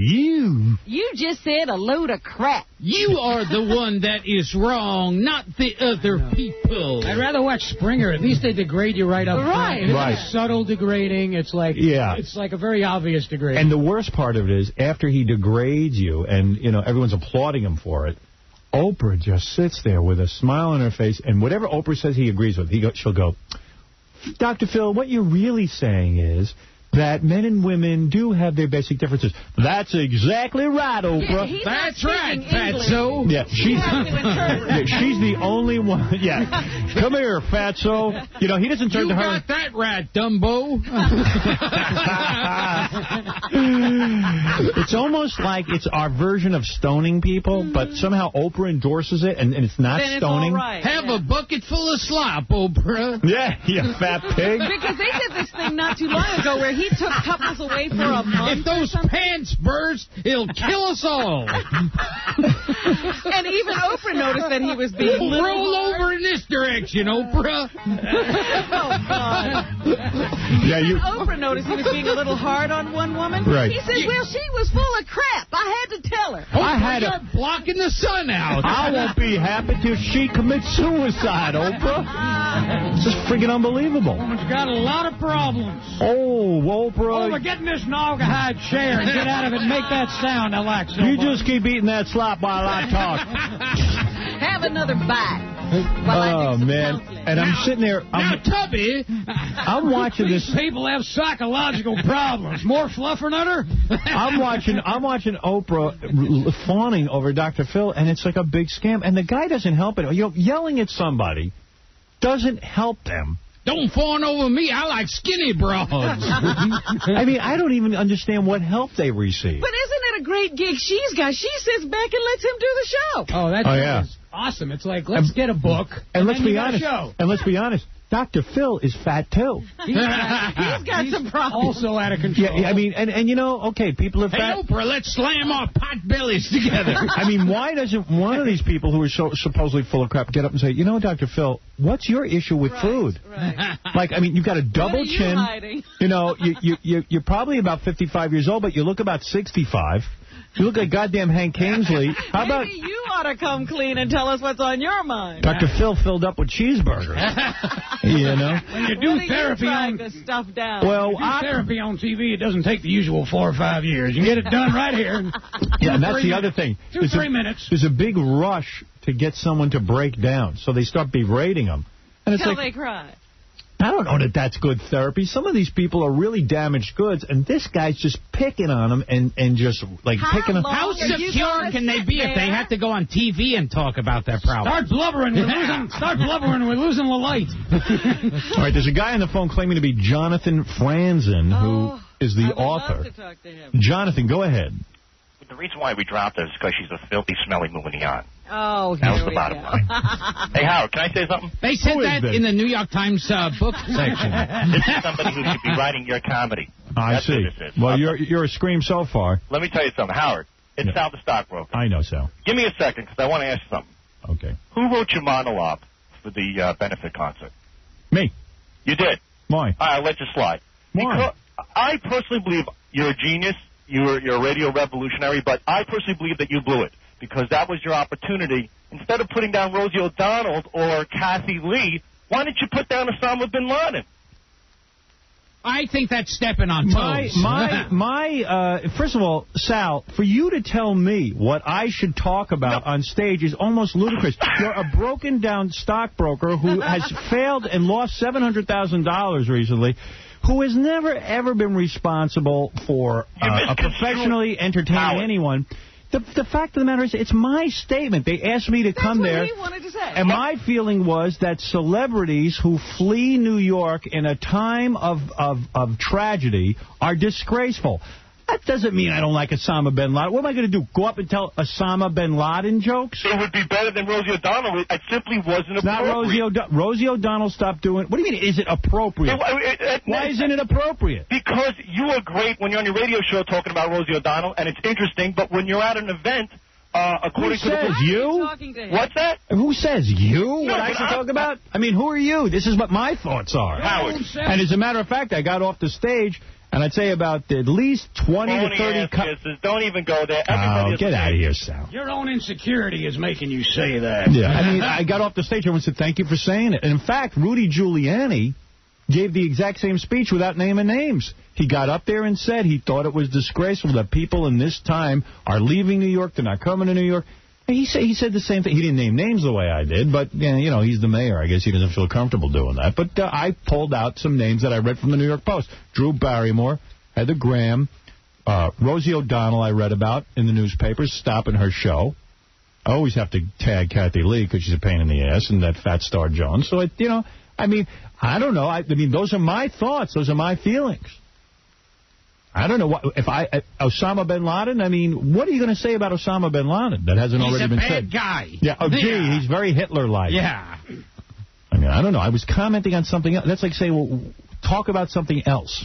you. You just said a load of crap. You are the (laughs) one that is wrong, not the other people. I'd rather watch Springer. At least they degrade you right up front. Right. It's Right. subtle degrading. It's like Yeah. it's like a very obvious degrading. And the worst part of it is, after he degrades you, and you know everyone's applauding him for it, Oprah just sits there with a smile on her face, and whatever Oprah says, he agrees with. He go, she'll go, Dr. Phil, what you're really saying is that men and women do have their basic differences. That's exactly right, Oprah. he's not That's right, speaking English. Fatso. Yeah, she's have to interpret. yeah, she's the only one. Yeah, come here, Fatso. You know he doesn't turn You to her. You got that right, Dumbo. (laughs) it's almost like it's our version of stoning people, mm-hmm. but somehow Oprah endorses it, and, and it's not Then it's stoning. Have yeah. a bucket full of slop, Oprah. Yeah, you fat pig. Because they did this thing not too long ago where he took couples away for a month If those pants burst, it'll kill us all. (laughs) and even Oprah noticed that he was being little Roll hard. over in this direction, Oprah. (laughs) Oh, God. Yeah, you. Oprah noticed he was being a little hard on one woman. Right. He said, well, she was full of crap. I had to tell her. I had you're a- blocking the sun out. I won't be happy till she commits suicide, Oprah. Ah. This is freaking unbelievable. Woman's got a lot of problems. Oh, Oprah. Oh, we're getting this naugahyde chair and get out of it and make that sound I like so You much. just keep eating that slop while I talk. (laughs) Have another bite. oh, man. And I'm sitting there. Now, I'm, Tubby, I'm (laughs) watching These this. people have psychological problems. More fluffernutter? (laughs) I'm watching I'm watching Oprah fawning over Dr. Phil, and it's like a big scam. And the guy doesn't help it. You know, yelling at somebody doesn't help them. Don't fawn over me. I like skinny broads. (laughs) I mean, I don't even understand what help they receive. But isn't it a great gig she's got? She sits back and lets him do the show. Oh, that's Oh, yeah. awesome. It's like, let's get a book. And let's be you got a honest. Show. And let's be honest. Dr. Phil is fat too. (laughs) He's got, He's got some problems. Also out of control. Yeah, I mean, and and you know, okay, people are hey, fat. Oprah, let's slam our pot bellies together. (laughs) I mean, why doesn't one of these people who are so supposedly full of crap get up and say, you know, Dr. Phil, what's your issue with food? Right. Like, I mean, you've got a What double are you chin. hiding? You know, you, you, you, you're probably about 55 years old, but you look about 65. You look like goddamn Hank Kingsley. (laughs) How about Maybe you ought to come clean and tell us what's on your mind. Dr. Phil filled up with cheeseburgers? (laughs) you know? When you do What are therapy you on trying to stuff down? Well, you do I, therapy on TV, it doesn't take the usual four or five years. You get it done right here. (laughs) yeah, and that's three the other thing. Two, There's a- three minutes. There's a big rush to get someone to break down, so they start berating them. And it's Till like, they cry. I don't know that that's good therapy. Some of these people are really damaged goods, and this guy's just picking on them and, and just, like, How picking on long How secure can they sit be if they have to go on TV and talk about their problem? Start blubbering. We're losing, (laughs) start blubbering. We're losing the light. (laughs) All right, there's a guy on the phone claiming to be Jonathan Franzen, Oh, who is the I would author. love to talk to him. Jonathan, go ahead. The reason why we dropped her is because she's a filthy, smelly Moulion. Oh, That was here the bottom go. line. (laughs) Hey, Howard, can I say something? They said Who is that this? in the New York Times uh, book section. (laughs) This is somebody who should be writing your comedy. I That's see. Who this is. Well, you're you're a scream so far. Let me tell you something, Howard. It's Yeah. Sal the stockbroker. I know, Sal. Give me a second because I want to ask you something. Okay. Who wrote your monologue for the uh, benefit concert? Me. You did. Why? I'll let you slide. Why? Because I personally believe you're a genius. You're, you're a radio revolutionary, but I personally believe that you blew it because that was your opportunity. Instead of putting down Rosie O'Donnell or Kathie Lee, why didn't you put down Osama bin Laden? I think that's stepping on My toes. my (laughs) my. Uh, first of all, Sal, for you to tell me what I should talk about on stage is almost ludicrous. You're a broken down stockbroker who has (laughs) failed and lost seven hundred thousand dollars recently. Who has never ever been responsible for uh, a professionally entertaining Howard. anyone? The, the fact of the matter is, it's my statement. They asked me to come what there. he wanted to say. And my feeling was that celebrities who flee New York in a time of, of, of tragedy are disgraceful. That doesn't mean I don't like Osama bin Laden. What am I going to do? Go up and tell Osama bin Laden jokes? It would be better than Rosie O'Donnell. It, it simply wasn't It's not. Rosie O'Donnell. Rosie O'Donnell stopped doing. What do you mean? Is it appropriate? It- it- it- Why isn't it appropriate? Because you are great when you're on your radio show talking about Rosie O'Donnell, and it's interesting. But when you're at an event, uh, Who according to says the you? Talking to him. what's that? Who says you? No, what I should I- talk about? I mean, who are you? This is what my thoughts are. Howard. And as a matter of fact, I got off the stage, and I'd say about at least 20 to 30... ass kisses. Don't even go there. Oh, Everybody is get out of here, Sal. Your own insecurity is making you say that. Yeah, I mean, (laughs) I got off the stage. Everyone said, thank you for saying it. And in fact, Rudy Giuliani gave the exact same speech without naming names. He got up there and said he thought it was disgraceful that people in this time are leaving New York. They're not coming to New York. He said he said the same thing. He didn't name names the way I did, but you know he's the mayor. I guess he doesn't feel comfortable doing that. But uh, I pulled out some names that I read from the New York Post. Drew Barrymore, Heather Graham, uh, Rosie O'Donnell. I read about in the newspapers stopping her show. I always have to tag Kathie Lee because she's a pain in the ass, and that fat star Jones. So, it, you know, I mean, I don't know. I, I mean, those are my thoughts. Those are my feelings. I don't know what if I uh, Osama bin Laden. I mean, what are you going to say about Osama bin Laden that hasn't He's already a been bad said? guy. Yeah. Oh, gee, Yeah. he's very Hitler-like. Yeah. I mean, I don't know. I was commenting on something else. That's like saying, well, talk about something else.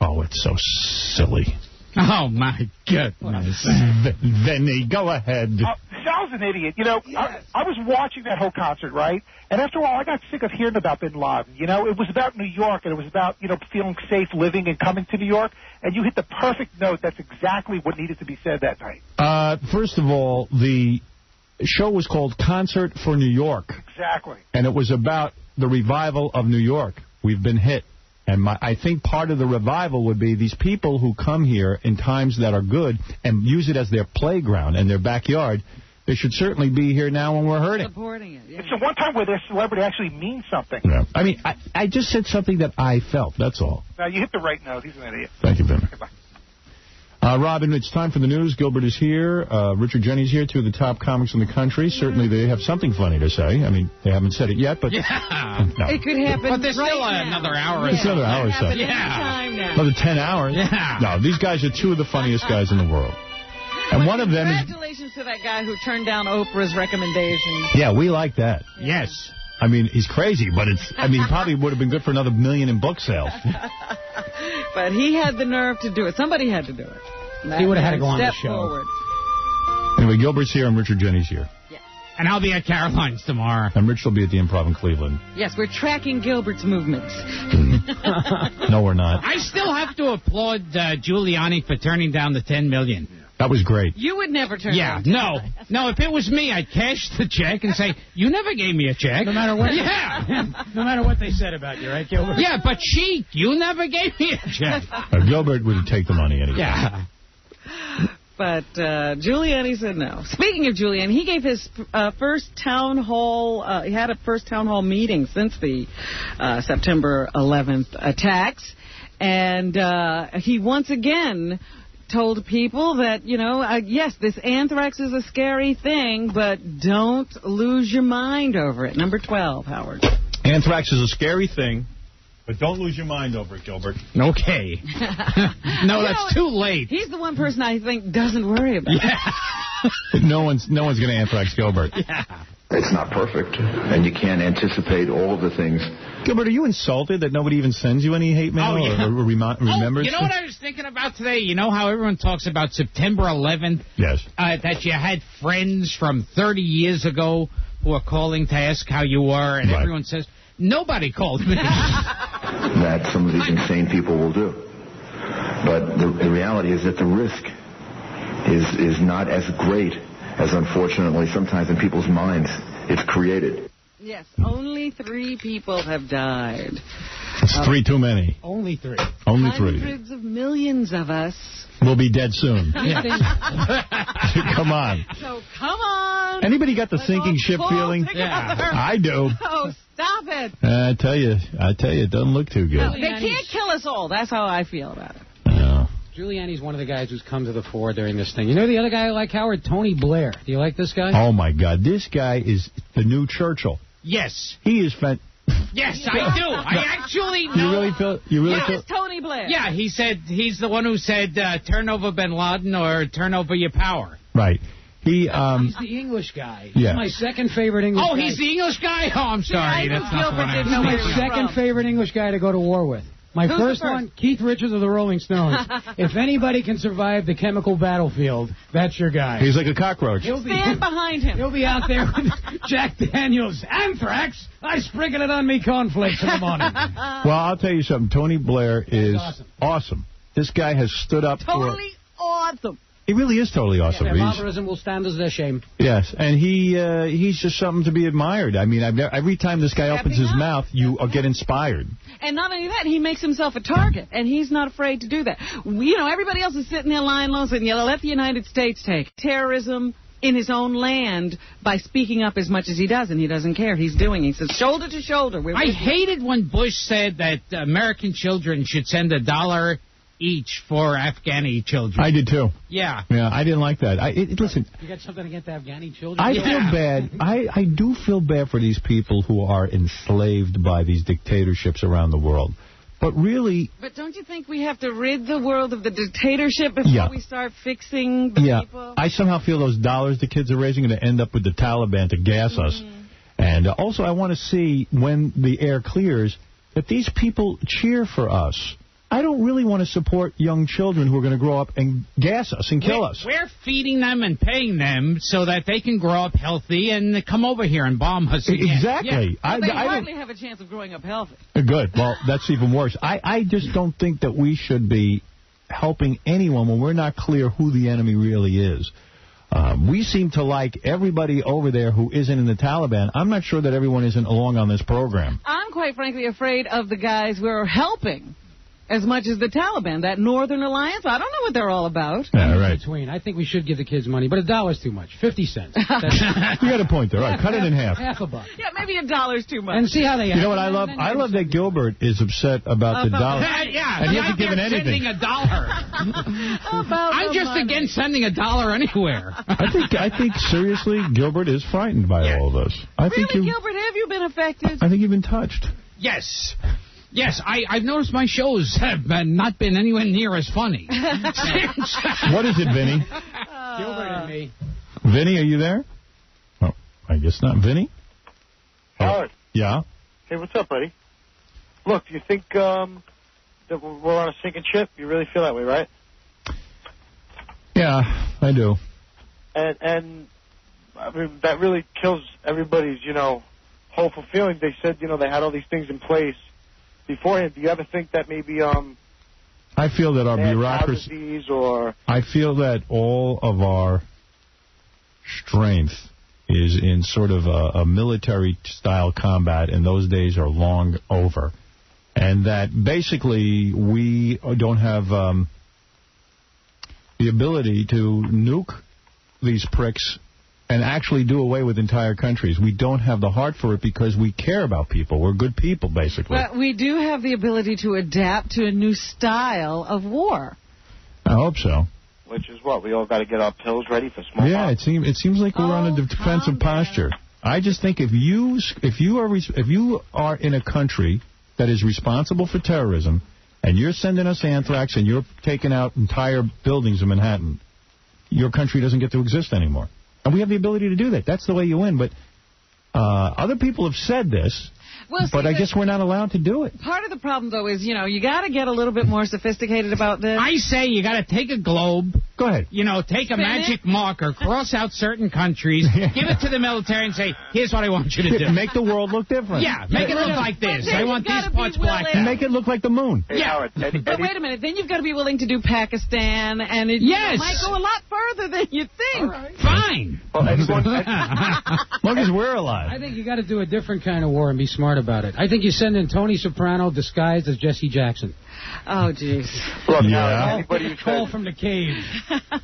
Oh, it's so silly. Oh, my goodness. V- Vinny, go ahead. Uh, Sal's an idiot. You know, I, I was watching that whole concert, right? And after a while, I got sick of hearing about Bin Laden. You know, it was about New York, and it was about, you know, feeling safe living and coming to New York. And you hit the perfect note. That's exactly what needed to be said that night. Uh, first of all, the show was called Concert for New York, Exactly. and it was about the revival of New York. We've been hit. And my, I think part of the revival would be these people who come here in times that are good and use it as their playground and their backyard. They should certainly be here now when we're hurting. Supporting it. It's the one time where their celebrity actually means something. Yeah. I mean, I, I just said something that I felt. That's all. Now, you hit the right note. He's an idiot. Thank you, Ben. Uh, Robin, it's time for the news. Gilbert is here. Uh, Richard Jeni's here, two of the top comics in the country. Certainly they have something funny to say. I mean, they haven't said it yet, but... Yeah. (laughs) No. It could happen But there's right still now. another hour. It's another hour or so. Happen anytime now. Another 10 hours? Yeah. No, these guys are two of the funniest guys in the world. And one of them is... Congratulations to that guy who turned down Oprah's recommendation. Yeah, we like that. Yes. I mean, he's crazy, but it's... I mean, probably would have been good for another million in book sales. (laughs) But he had the nerve to do it. Somebody had to do it. And that He would've had to man go on the show. Forward. Anyway, Gilbert's here and Richard Jeni's here. And I'll be at Caroline's tomorrow. And Rich will be at the Improv in Cleveland. Yes, we're tracking Gilbert's movements. (laughs) No, we're not. I still have to applaud uh, Giuliani for turning down the $10 million. That was great. You would never turn Yeah, down no. No, if it was me, I'd cash the check and say, you never gave me a check. No matter what. Yeah. no matter what they said about you, right, Gilbert? Yeah, but she, you never gave me a check. (laughs) Uh, Gilbert would take the money anyway. Yeah. But uh, Giuliani said no. Speaking of Giuliani, he gave his uh, first town hall. Uh, he had a first town hall meeting since the uh, September 11th attacks, and uh, he once again told people that you know, uh, yes, this anthrax is a scary thing, but don't lose your mind over it. Number 12, Howard. Anthrax is a scary thing, but don't lose your mind over it, Gilbert. Okay. (laughs) No, that's know, too late. He's the one person I think doesn't worry about it. (laughs) no one's no one's going to anthrax Gilbert. Yeah. It's not perfect, and you can't anticipate all of the things. Gilbert, are you insulted that nobody even sends you any hate mail Oh, yeah. or, or remi- remembers? You know what I was thinking about today? You know how everyone talks about September 11th? Yes. Uh, that you had friends from 30 years ago who are calling to ask how you were, and Right. everyone says, nobody called me. (laughs) that some of these insane people will do. But the, the reality is that the risk is is not as great as unfortunately sometimes in people's minds it's created. Yes, only three people have died. It's three too many. Only three. Only three. Hundreds of millions of us. We'll be dead soon. (laughs) (laughs) Come on. So come on. Anybody got the sinking ship feeling? together. I do. Oh, stop it. I tell you, I tell you, it doesn't look too good. They can't kill us all. That's how I feel about it. Giuliani's one of the guys who's come to the fore during this thing. You know the other guy I like, Howard? Tony Blair. Do you like this guy? Oh my God, this guy is the new Churchill. Yes. He is fan. Yes, I do. I actually You really feel? You really Yeah. feel? Tony Blair. Yeah, he said he's the one who said uh, turn over Bin Laden or turn over your power. Right. He um. He's the English guy. Yeah. He's my second favorite English Oh, guy. he's the English guy. Oh, I'm sorry. I That's knew not the Gilbert one I didn't was know my of. second favorite English guy to go to war with. My Who's first, first? one, Keith Richards of the Rolling Stones. (laughs) if anybody can survive the chemical battlefield, that's your guy. He's like a cockroach. He'll be, Stand behind him. he'll be out there with (laughs) Jack Daniels. Anthrax? I sprinkle it on me cornflakes in the morning. (laughs) Well, I'll tell you something. Tony Blair is awesome. awesome. This guy has stood up Totally awesome. For. He really is totally awesome. Their He's- barbarism will stand as their shame. Yes, and he uh, he's just something to be admired. I mean, I've never, every time this guy opens his mouth, you uh, get inspired. And not only that, he makes himself a target, and he's not afraid to do that. You know, everybody else is sitting there lying low saying, yeah, let the United States take terrorism in his own land by speaking up as much as he does, and he doesn't care. He's doing it. He says, shoulder to shoulder. We're I with you." hated when Bush said that American children should send a dollar each for Afghani children. I did too. Yeah. Yeah, I didn't like that. I it, listen. You got something against Afghani children? I feel bad. I, I do feel bad for these people who are enslaved by these dictatorships around the world. But really, But don't you think we have to rid the world of the dictatorship before Yeah. we start fixing the yeah, people? I somehow feel those dollars the kids are raising are going to end up with the Taliban to gas us. And uh, also, I want to see when the air clears that these people cheer for us. I don't really want to support young children who are going to grow up and gas us and kill we're, us. We're feeding them and paying them so that they can grow up healthy and come over here and bomb us again. Exactly. Yeah. I, Well, they I don't- hardly have a chance of growing up healthy. Good. Well, that's even worse. I, I just don't think that we should be helping anyone when we're not clear who the enemy really is. Um, we seem to like everybody over there who isn't in the Taliban. I'm not sure that everyone isn't along on this program. I'm quite frankly afraid of the guys we're helping as much as the Taliban. That Northern Alliance, I don't know what they're all about. Yeah, right. Between, I think we should give the kids money, but a dollar's too much. Fifty cents. (laughs) You got a point there. All right, cut it in half. Half a buck. Yeah, maybe a dollar's too much. And see how they You know what I love? I love that Gilbert is upset about the dollar. yeah, And he hasn't given out anything. Sending a dollar. (laughs) (laughs) I'm just money. against sending a dollar anywhere. I think I think seriously, Gilbert is frightened by all of this. I think really, you Gilbert, have you been affected? I think you've been touched. Yes. Yes, I, I've noticed my shows (laughs) have been, not been anywhere near as funny. (laughs) What is it, Vinny? Gilbert and me. Vinny, are you there? Oh, I guess not. Vinny? Howard. Yeah. Hey, what's up, buddy? Look, do you think um, that we're on a sinking ship? You really feel that way, right? Yeah, I do. And and I mean that really kills everybody's, you know, hopeful feeling. They said, you know, they had all these things in place beforehand. Do you ever think that maybe um I feel that our bureaucracy. or I feel that all of our strength is in sort of a, a military style combat, and those days are long over. And that basically we don't have um, the ability to nuke these pricks and actually do away with entire countries. We don't have the heart for it because we care about people. We're good people, basically. But we do have the ability to adapt to a new style of war. I hope so. which is what we all got to get our pills ready for smallpox. Yeah, it seems it seems like we're on a oh, defensive posture. I just think if you if you are if you are in a country that is responsible for terrorism and you're sending us anthrax and you're taking out entire buildings in Manhattan, your country doesn't get to exist anymore. And we have the ability to do that. That's the way you win. But uh, other people have said this, Well, but see, I guess we're not allowed to do it. Part of the problem, though, is, you know, you got to get a little bit more sophisticated about this. I say you got to take a globe. Go ahead. You know, take a magic it. marker, (laughs) cross out certain countries, (laughs) give it to the military, and say, "Here's what I want you to do." Make the world look different. Yeah, make it look like this. I want these parts blacked And out. make it look like the moon. Yeah. But wait a minute, then you've got to be willing to do Pakistan, and it Yes. might go a lot further than you think. Fine. (laughs) As long as we're alive. I think you got to do a different kind of war and be smart about it. I think you send in Tony Soprano disguised as Jesse Jackson. Oh, jeez. Look, Yeah. now, anybody who Call from the cave.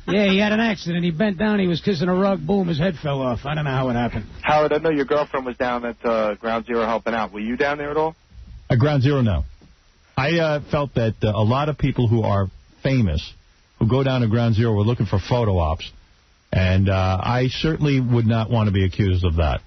yeah, he had an accident. He bent down. He was kissing a rug. Boom, his head fell off. I don't know how it happened. Howard, I know your girlfriend was down at uh, Ground Zero helping out. Were you down there at all? At Ground Zero, no. I uh, felt that uh, a lot of people who are famous, who go down to Ground Zero, were looking for photo ops. And uh, I certainly would not want to be accused of that.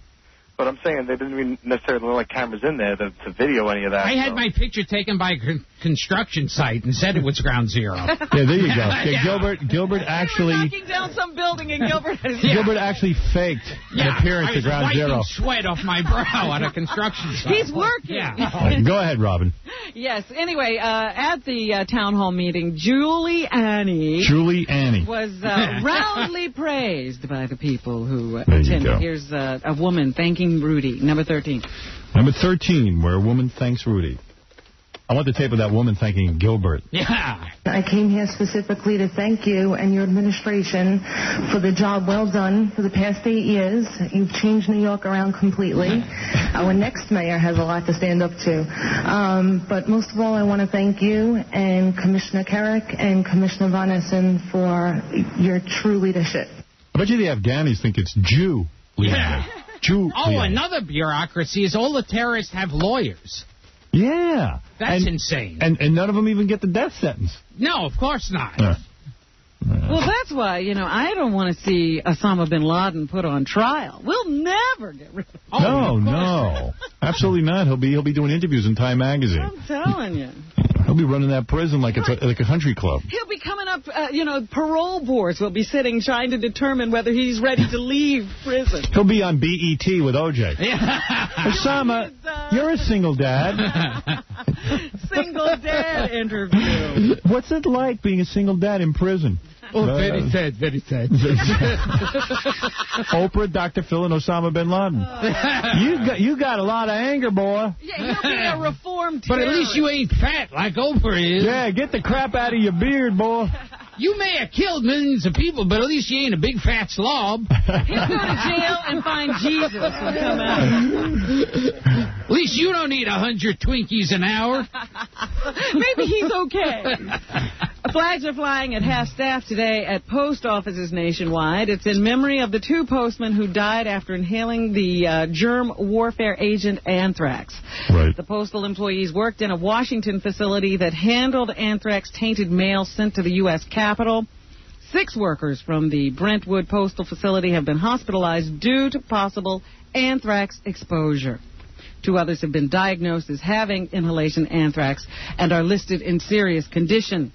But I'm saying they didn't even necessarily look like cameras in there to, to video any of that. I had my picture taken by a con- construction site and said it was ground zero. (laughs) Yeah, there you go. (laughs) Yeah, Yeah. Gilbert Gilbert actually Knocking down some building, and Gilbert (laughs) has Gilbert actually faked an appearance I at was Ground Zero. sweat off my brow on a construction site. He's working. Yeah. Go ahead, Robin. Yes. Anyway, uh, at the uh, town hall meeting, Giuliani Julie Annie. was uh, roundly praised by the people who uh, There you attended. Here's uh, a woman thanking Rudy, number 13. Number 13, where a woman thanks Rudy. I want the tape of that woman thanking Gilbert. Yeah. I came here specifically to thank you and your administration for the job well done for the past eight years. You've changed New York around completely. (laughs) Our next mayor has a lot to stand up to. Um, but most of all, I want to thank you and Commissioner Kerik and Commissioner Von Essen for your true leadership. I bet you the Afghanis think it's Jew. Yeah. Jew. Oh, another bureaucracy is all the terrorists have lawyers. Yeah. That's and, insane. And, and none of them even get the death sentence. No, of course not. Yeah. Well, that's why, you know, I don't want to see Osama bin Laden put on trial. We'll never get rid of him. no, no. Absolutely not. He'll be he'll be doing interviews in Time magazine. I'm telling you. He'll be running that prison like it's a, like a country club. He'll be coming up, uh, you know, parole boards will be sitting trying to determine whether he's ready to leave prison. (laughs) He'll be on BET with OJ. (laughs) Osama, you're a single dad. (laughs) Single dad interview. What's it like being a single dad in prison? Oh, Uh, very sad, very sad. (laughs) Oprah, Dr. Phil, and Osama bin Laden. (laughs) You got you got a lot of anger, boy. Yeah, he'll be a reformed But at least you ain't fat like Oprah is. Yeah, get the crap out of your beard, boy. You may have killed millions of people, but at least you ain't a big fat slob. He'll go to jail and find Jesus and come out. At least you don't eat a hundred Twinkies an hour. (laughs) Maybe he's okay. Flags are flying at half-staff today at post offices nationwide. It's in memory of the two postmen who died after inhaling the uh, germ warfare agent anthrax. Right. The postal employees worked in a Washington facility that handled anthrax-tainted mail sent to the U.S. Capitol. Six workers from the Brentwood Postal Facility have been hospitalized due to possible anthrax exposure. Two others have been diagnosed as having inhalation anthrax and are listed in serious condition.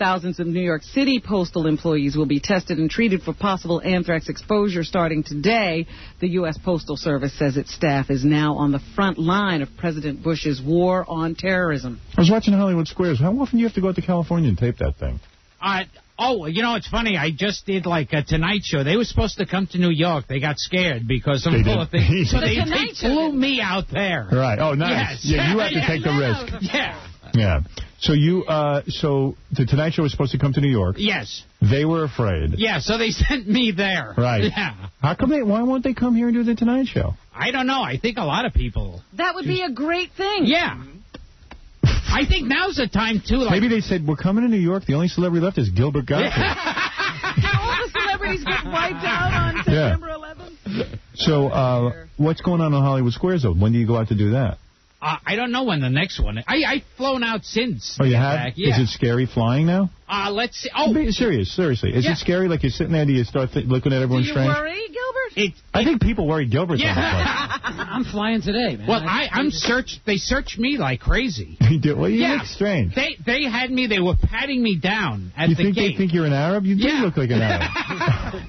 Thousands of New York City postal employees will be tested and treated for possible anthrax exposure starting today. The U.S. Postal Service says its staff is now on the front line of President Bush's war on terrorism. I was watching Hollywood Squares. How often do you have to go out to California and tape that thing? Uh, oh, you know, it's funny. I just did like a Tonight Show. They were supposed to come to New York. They got scared because I'm They full of things. So The they, they flew me out there. Right. Oh, nice. Yes. Yeah, you have to (laughs) Yeah, take the risk. Yeah. Yeah. So you, uh, so the Tonight Show was supposed to come to New York. Yes. They were afraid. Yeah, so they (laughs) sent me there. Right. Yeah. How come they? Why won't they come here and do the Tonight Show? I don't know. I think a lot of people. That would be a great thing. Yeah. (laughs) I think now's the time, too. Like, Maybe they said we're coming to New York. The only celebrity left is Gilbert (laughs) Gottfried. Can all the celebrities get wiped out on Yeah. September 11th? So uh, what's going on in Hollywood Squares though? When do you go out to do that? Uh, I don't know when the next one. I I've flown out since. Oh, you have? Yeah. Is it scary flying now? Uh, let's see. Oh, Be serious, seriously. Is Yeah. it scary? Like you're sitting there, do you start th- looking at everyone Do you strange? worry, Gilbert? It, I think people worry Gilbert's yeah. (laughs) I'm flying today, man. well, I I'm searched. They searched me like crazy. (laughs) You do? Well, you Yeah. look strange. They they had me. They were patting me down at You the think gate. they think you're an Arab? You do Yeah. look like an (laughs) Arab.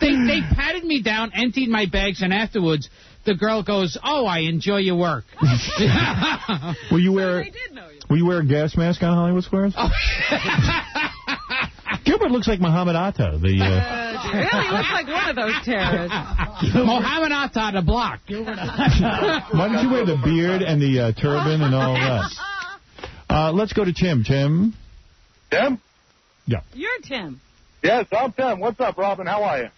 They they patted me down, emptied my bags, and afterwards the girl goes, "Oh, I enjoy your work." (laughs) will you wear? Will you wear a gas mask on Hollywood Squares? Oh. (laughs) Gilbert looks like Muhammad Atta. The uh, Uh, really looks like one of those terrorists. (laughs) Mohammed Atta the block. why don't you wear the beard and the uh, turban and all that? Uh, let's go to Tim. Tim. Tim? Yeah. You're Tim. Yes, I'm Tim. What's up, Robin? How are you?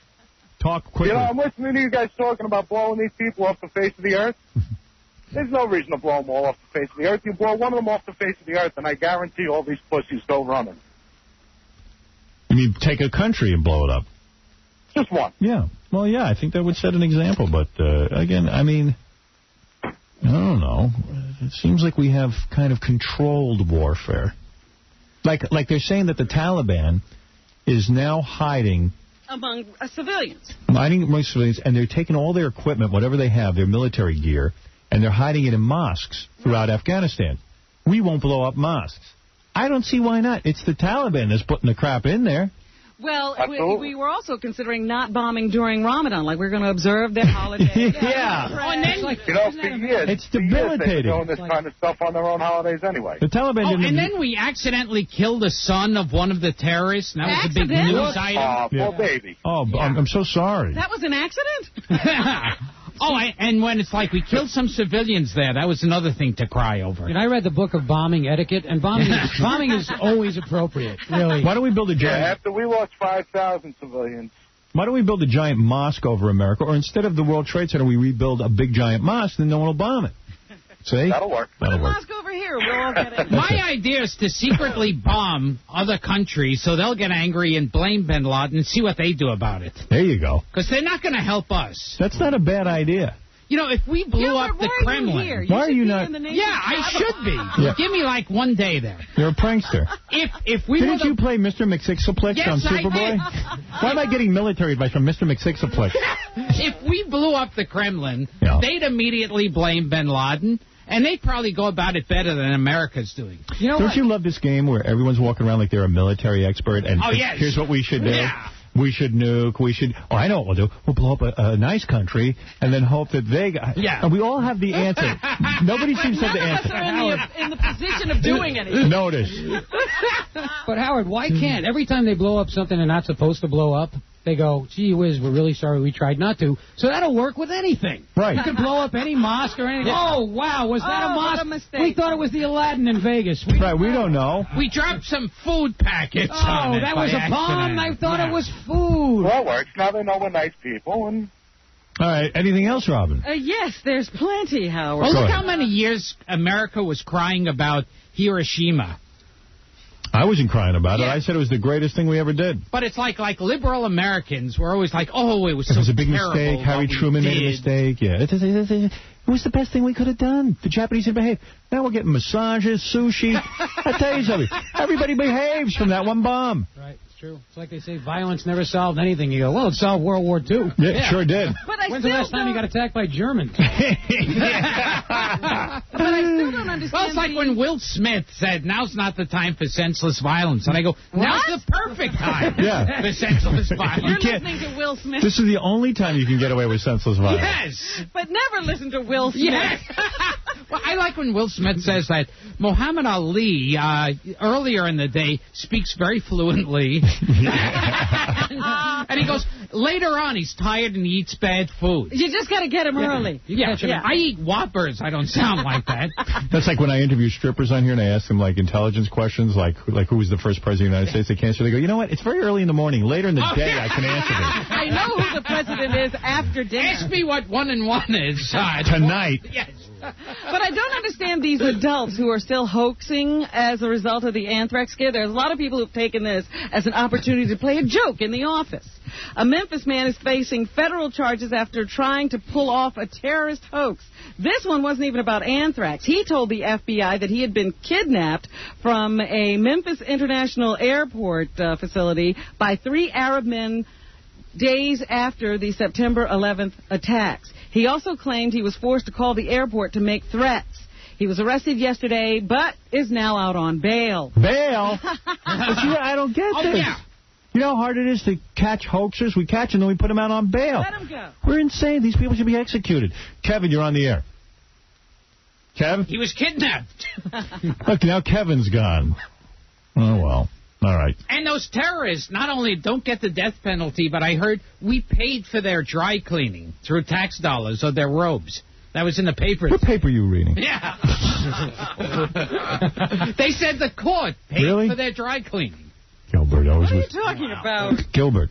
Talk quickly. You know, I'm listening to you guys talking about blowing these people off the face of the earth. (laughs) There's no reason to blow them all off the face of the earth. You blow one of them off the face of the earth, and I guarantee all these pussies go running. You mean take a country and blow it up? Just one. Yeah. Well, yeah, I think that would set an example. But, uh, again, I mean, I don't know. It seems like we have kind of controlled warfare. Like, like they're saying that the Taliban is now hiding, Among uh, civilians. hiding among civilians, and they're taking all their equipment, whatever they have, their military gear, and they're hiding it in mosques throughout Afghanistan. We won't blow up mosques. I don't see why not. It's the Taliban that's putting the crap in there. Well, we, we were also considering not bombing during Ramadan, like we're going to observe their (laughs) holiday. Yeah. Oh, and then, You know, for years, It's for years they've been debilitating. doing this kind of stuff on their own holidays anyway. The Taliban Oh, didn't and then we accidentally killed the son of one of the terrorists. And that was a big news item. Aw, poor baby. Oh, I'm, I'm so sorry. that was an accident? (laughs) (laughs) oh, I, and when it's like we killed some civilians there, that was another thing to cry over. And I read the book of bombing etiquette, and bombing is, (laughs) bombing is always appropriate, really. Why don't we build a giant... Yeah, giant? after we lost 5,000 civilians, Why don't we build a giant mosque over America, or instead of the World Trade Center, we rebuild a big giant mosque, then no one will bomb it. See? that'll work. That'll work. Mosque over here. We'll all get it. (laughs) My idea is to secretly bomb other countries so they'll get angry and blame Bin Laden and see what they do about it. There you go. Because they're not going to help us. That's not a bad idea. You know, if we blew Gilbert, up the why are you Kremlin. here? Why are you not- in the nation's Yeah, I should be. (laughs) Yeah. Give me like one day there. You're a prankster. If if we Didn't you the, play Mr. Mxyzptlk Yes, on Superboy? Why am I getting military advice from Mr. Mxyzptlk? (laughs) if we blew up the Kremlin, Yeah. they'd immediately blame Bin Laden, And they probably go about it better than America's doing. You know Don't what? you love this game where everyone's walking around like they're a military expert and Oh, yes. here's what we should do? Yeah. We should nuke. We should. Oh, I know what we'll do. We'll blow up a, a nice country and then hope that they. Got, Yeah. And we all have the answer. (laughs) Nobody seems to have the None of us are in the, in the position of doing anything. Notice. (laughs) But Howard, why can't every time they blow up something they're not supposed to blow up, they go, "Gee whiz, we're really sorry we tried not to." So that'll work with anything. Right. You can blow up any mosque or anything. Oh wow, was that Oh, a what mosque? a mistake. We thought it was the Aladdin in Vegas. We, Right, we don't know. We dropped some food packets Oh, on it that by was a bomb. accident. I thought Yeah. it was food. Well, it works. Now they know we're nice people, and All right. Anything else, Robin? Uh, yes, there's plenty, Howard. Well, look how many years America was crying about Hiroshima. I wasn't crying about it. I said it was the greatest thing we ever did. But it's like like liberal Americans were always like, oh, it was It was a big mistake. Harry Truman made a mistake. Yeah, it, it- it- it- it was the best thing we could have done. The Japanese didn't behave. Now we're getting massages, sushi. (laughs) I tell you something. Everybody behaves from that one bomb. Right, true. It's like they say, violence never solved anything. You go, well, it solved World War II. Yeah, it sure did. But I When's the still last time you don't- got attacked by Germans? (laughs) (laughs) But I still don't understand. Well, it's like the- when Will Smith said, "Now's not the time for senseless violence," and I go, "Now's What? the perfect time (laughs) Yeah. for senseless violence. You're violence." listening to Will Smith. This is the only time you can get away with senseless violence. Yes. But never listen to Will Smith. Yes. well, I like when Will Smith says that Muhammad Ali, uh, earlier in the day, speaks very fluently. (laughs) and he goes, later on, he's tired and he eats bad food. You just got to get him early. Yeah, Yeah. I eat Whoppers. I don't sound like that. (laughs) That's like when I interview strippers on here and I ask them like intelligence questions, like like who was the first president of the United States they can't answer. They go, you know what? It's very early in the morning. Later in the Oh, day, yeah. I can answer this. (laughs) I know who the president is after dinner. Ask me what one and one is. Uh, Tonight. Yes. But I don't understand these adults who are still hoaxing as a result of the anthrax scare. There's a lot of people who've taken this as an opportunity to play a joke in the office. A Memphis man is facing federal charges after trying to pull off a terrorist hoax. This one wasn't even about anthrax. He told the FBI that he had been kidnapped from a Memphis International Airport uh, facility by three Arab men days after the September 11th attacks. He also claimed he was forced to call the airport to make threats. He was arrested yesterday, but is now out on bail. Bail? (laughs) See, I don't get Oh, this. yeah. You know how hard it is to catch hoaxers? We catch them, then we put them out on bail. Let him go. We're insane. These people should be executed. Kevin, you're on the air. Kevin? He was kidnapped. Look, now Kevin's gone. Oh, well. All right. And those terrorists not only don't get the death penalty, but I heard we paid for their dry cleaning through tax dollars of their robes. That was in the paper. What paper are you reading? Yeah. (laughs) they said the court paid Really? for their dry cleaning. Gilbert, always What are you with talking about? Gilbert.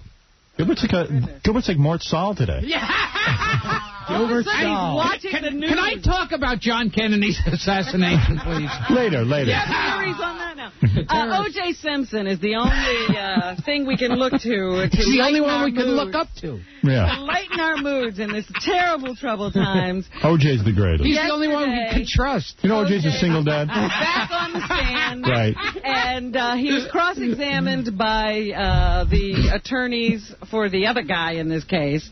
Gilbert's like a, Gilbert's like Mort Sahl today. All (laughs) (laughs) of a he's watching Can, the news. can I talk about John Kennedy's assassination, please? (laughs) Later, later. Yeah, theories on that now. (laughs) Uh, O.J. Simpson is the only uh, thing we can look to (laughs) to It's the only one our we can look up to. Yeah. To lighten our moods in this terrible troubled times. OJ's the greatest. He's the only one we can trust. You know OJ's a single dad? Back on the stand. Right. And uh, he was cross-examined by uh, the attorneys for the other guy in this case.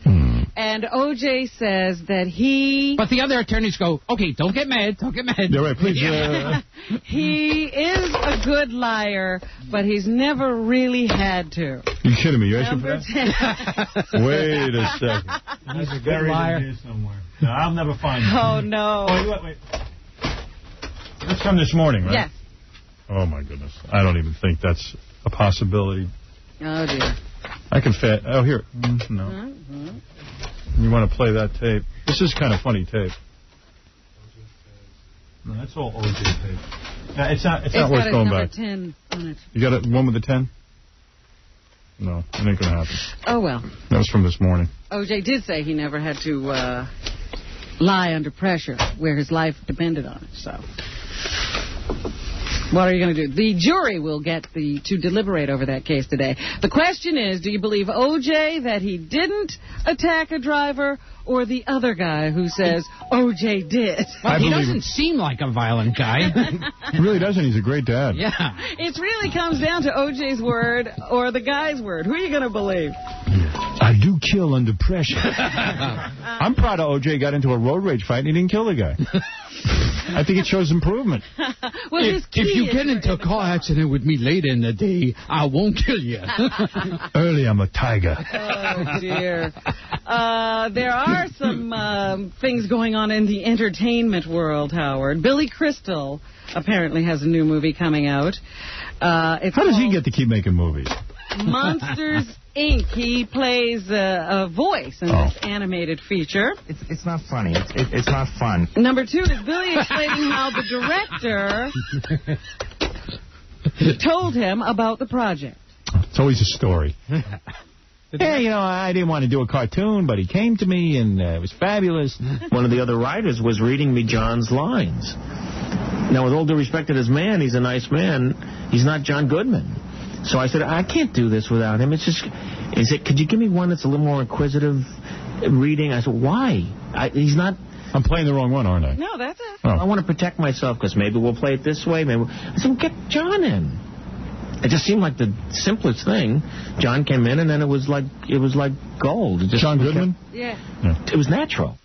And O.J. says that he But the other attorneys go, okay, don't get mad, don't get mad. Yeah, right, please. Uh, (laughs) he is a good liar, but he's never really had to. you kidding me? You asking for that? (laughs) Wait a second. He's a good liar. somewhere. No, I'll never find him. Oh, no. Oh, wait, wait. That's from this morning, right? Yes. Oh, my goodness. I don't even think that's a possibility. Oh, dear. I can fit. Oh, here. Mm, no. Mhm. You want to play that tape? This is kind of funny tape. No, that's all OJ tape. No, it's not. It's, It's not got worth his going number back. 10 on it. You got it, one with the ten? No, it ain't gonna happen. Oh, well. That was from this morning. O.J. did say he never had to uh, lie under pressure where his life depended on it, so. What are you going to do? The jury will get the to deliberate over that case today. The question is, do you believe O.J. that he didn't attack a driver, or the other guy who says O.J. did? Well, he doesn't seem like a violent guy. (laughs) He really doesn't. He's a great dad. yeah. It really comes down to O.J.'s word or the guy's word. Who are you going to believe? I do kill under pressure. (laughs) I'm proud of OJ got into a road rage fight and he didn't kill the guy. I think it shows improvement. (laughs) well, if, if you get into a car accident with me later in the day, I won't kill you. Early, I'm a tiger. Oh, dear. Uh, there are some (laughs) um, things going on in the entertainment world, Howard. Billy Crystal apparently has a new movie coming out. Uh, it's How does he get to keep making movies? Monsters, (laughs) Inc. He plays a, a voice in this animated feature. It's, it's not funny. It's, it, it's not fun. Number two is Billy explaining how the director (laughs) told him about the project. It's always a story. Hey, you know, I didn't want to do a cartoon, but he came to me, and uh, it was fabulous. (laughs) One of the other writers was reading me John's lines. Now, with all due respect to this man, he's a nice man. He's not John Goodman. So I said, I can't do this without him. It's just, he said, could you give me one that's a little more inquisitive reading? I said, why? I, he's not. I'm playing the wrong one, aren't I? No, that's it. I want to protect myself because maybe we'll play it this way. Maybe I said, well, get John in. It just seemed like the simplest thing. John came in, and then it was like it was like gold. It just John Goodman? Yeah. It was natural.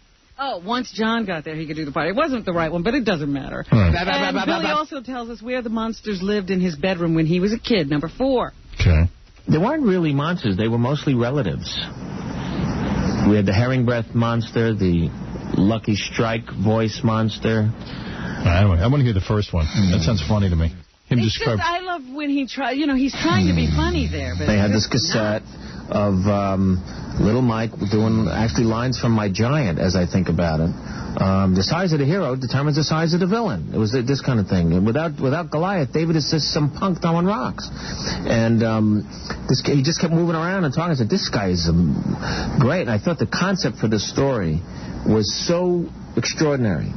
Oh, once John got there, he could do the part. It wasn't the right one, but it doesn't matter. Right. And Billy also tells us where the monsters lived in his bedroom when he was a kid. Number four. Okay. They weren't really monsters. They were mostly relatives. We had the herring breath monster, the lucky strike voice monster. Anyway, I want to hear the first one. That sounds funny to me. Him It's describe. just, I love when he tries, you know, he's trying to be funny there. But They had this just cassette of um, Little Mike doing actually lines from My Giant, as I think about it. Um, the size of the hero determines the size of the villain. It was this kind of thing. And without without Goliath, David is just some punk throwing rocks. And um, this he just kept moving around and talking. I said, "This guy is um, great." And I thought the concept for the story was so extraordinary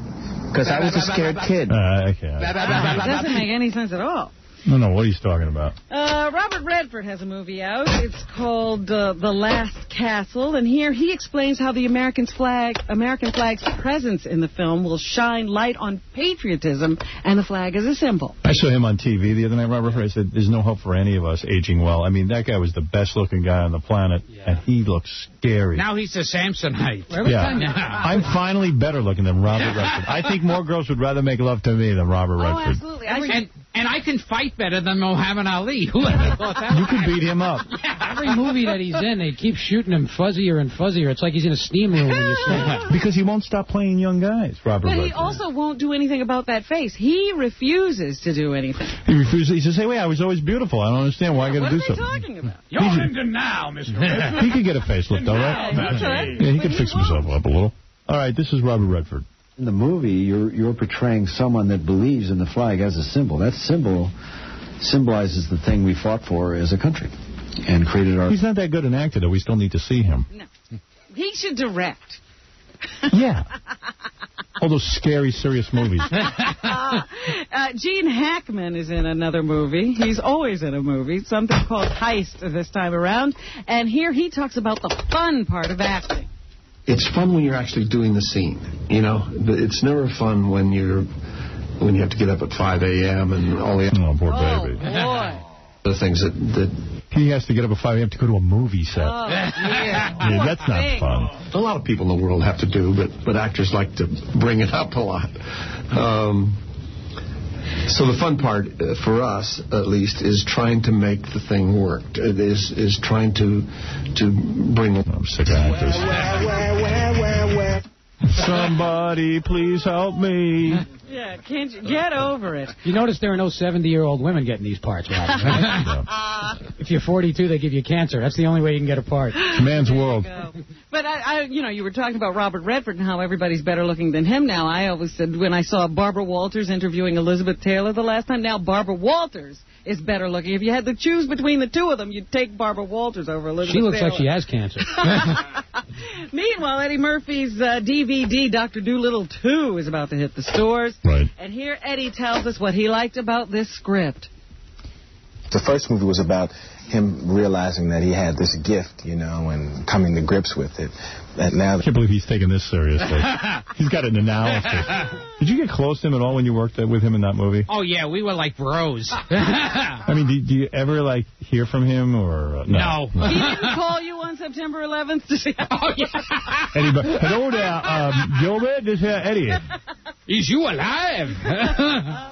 because I was a scared kid. Uh, okay. It doesn't make any sense at all. No, no, what he's talking about. Uh, Robert Redford has a movie out. It's called uh, The Last Castle, and here he explains how the American flag, American flag's presence in the film will shine light on patriotism and the flag as a symbol. I saw him on TV the other night, Robert. I said, there's no hope for any of us aging well. I mean, that guy was the best-looking guy on the planet, and he looks scary. Now he's a Samsonite. yeah. (laughs) I'm finally better looking than Robert Redford. I think more girls would rather make love to me than Robert Redford. Oh, absolutely. I and, and I can fight better than Muhammad Ali. (laughs) Who would have thought that? You could beat him up. (laughs) Yeah. Every movie that he's in, they keep shooting him fuzzier and fuzzier. It's like he's in a steam room when you see him. Because he won't stop playing young guys, Robert But he Redford. also won't do anything about that face. He refuses to do anything. He refuses. He says, hey, wait, I was always beautiful. I don't understand why I got to do something. What are do they talking about? You're into now, Mr. (laughs) he could get a facelift, all right? Yeah, he could. Yeah, he could fix himself up a little. All right, this is Robert Redford. In the movie, you're you're portraying someone that believes in the flag as a symbol. That symbol symbolizes the thing we fought for as a country and created our. He's not that good an actor, though. We still need to see him. No, He should direct. (laughs) Yeah. All those scary, serious movies. (laughs) uh, Gene Hackman is in another movie. He's always in a movie, something called Heist this time around. And here he talks about the fun part of acting. It's fun when you're actually doing the scene. You know, But it's never fun when you're when you have to get up at 5 a.m. and all the oh, poor baby. Boy. (laughs) The things that that He has to get up at 5 a.m. to go to a movie set. Oh, (laughs) yeah. Yeah, that's not fun. a lot of people in the world have to do, but but actors like to bring it up a lot. Um, so the fun part uh, for us, at least, is trying to make the thing work. It is is trying to to bring. I'm sick of actors. Somebody please help me. Yeah, can't you get over it? You notice there are no 70-year-old women getting these parts, Robert. right? (laughs) (laughs) if you're 42, they give you cancer. That's the only way you can get a part. It's Man's world. But I, I, you know, you were talking about Robert Redford and how everybody's better looking than him now. I always said when I saw Barbara Walters interviewing Elizabeth Taylor the last time, now Barbara Walters is better looking. If you had to choose between the two of them, you'd take Barbara Walters over Elizabeth She looks Taylor. like she has cancer. (laughs) (laughs) Meanwhile, Eddie Murphy's uh, DVD, Dr. Dolittle 2, is about to hit the stores. Right. And here Eddie tells us what he liked about this script. The first movie was about him realizing that he had this gift, you know, and coming to grips with it. And now, I can't believe he's taking this seriously. (laughs) he's got an analysis. (laughs) Did you get close to him at all when you worked with him in that movie? Oh, yeah, we were like bros. (laughs) I mean, do, do you ever, like, hear from him or... Uh, no. He didn't call you on September 11th to say, oh, yeah. Eddie, but, hello there, um, Gilbert. This is Eddie. Is you alive?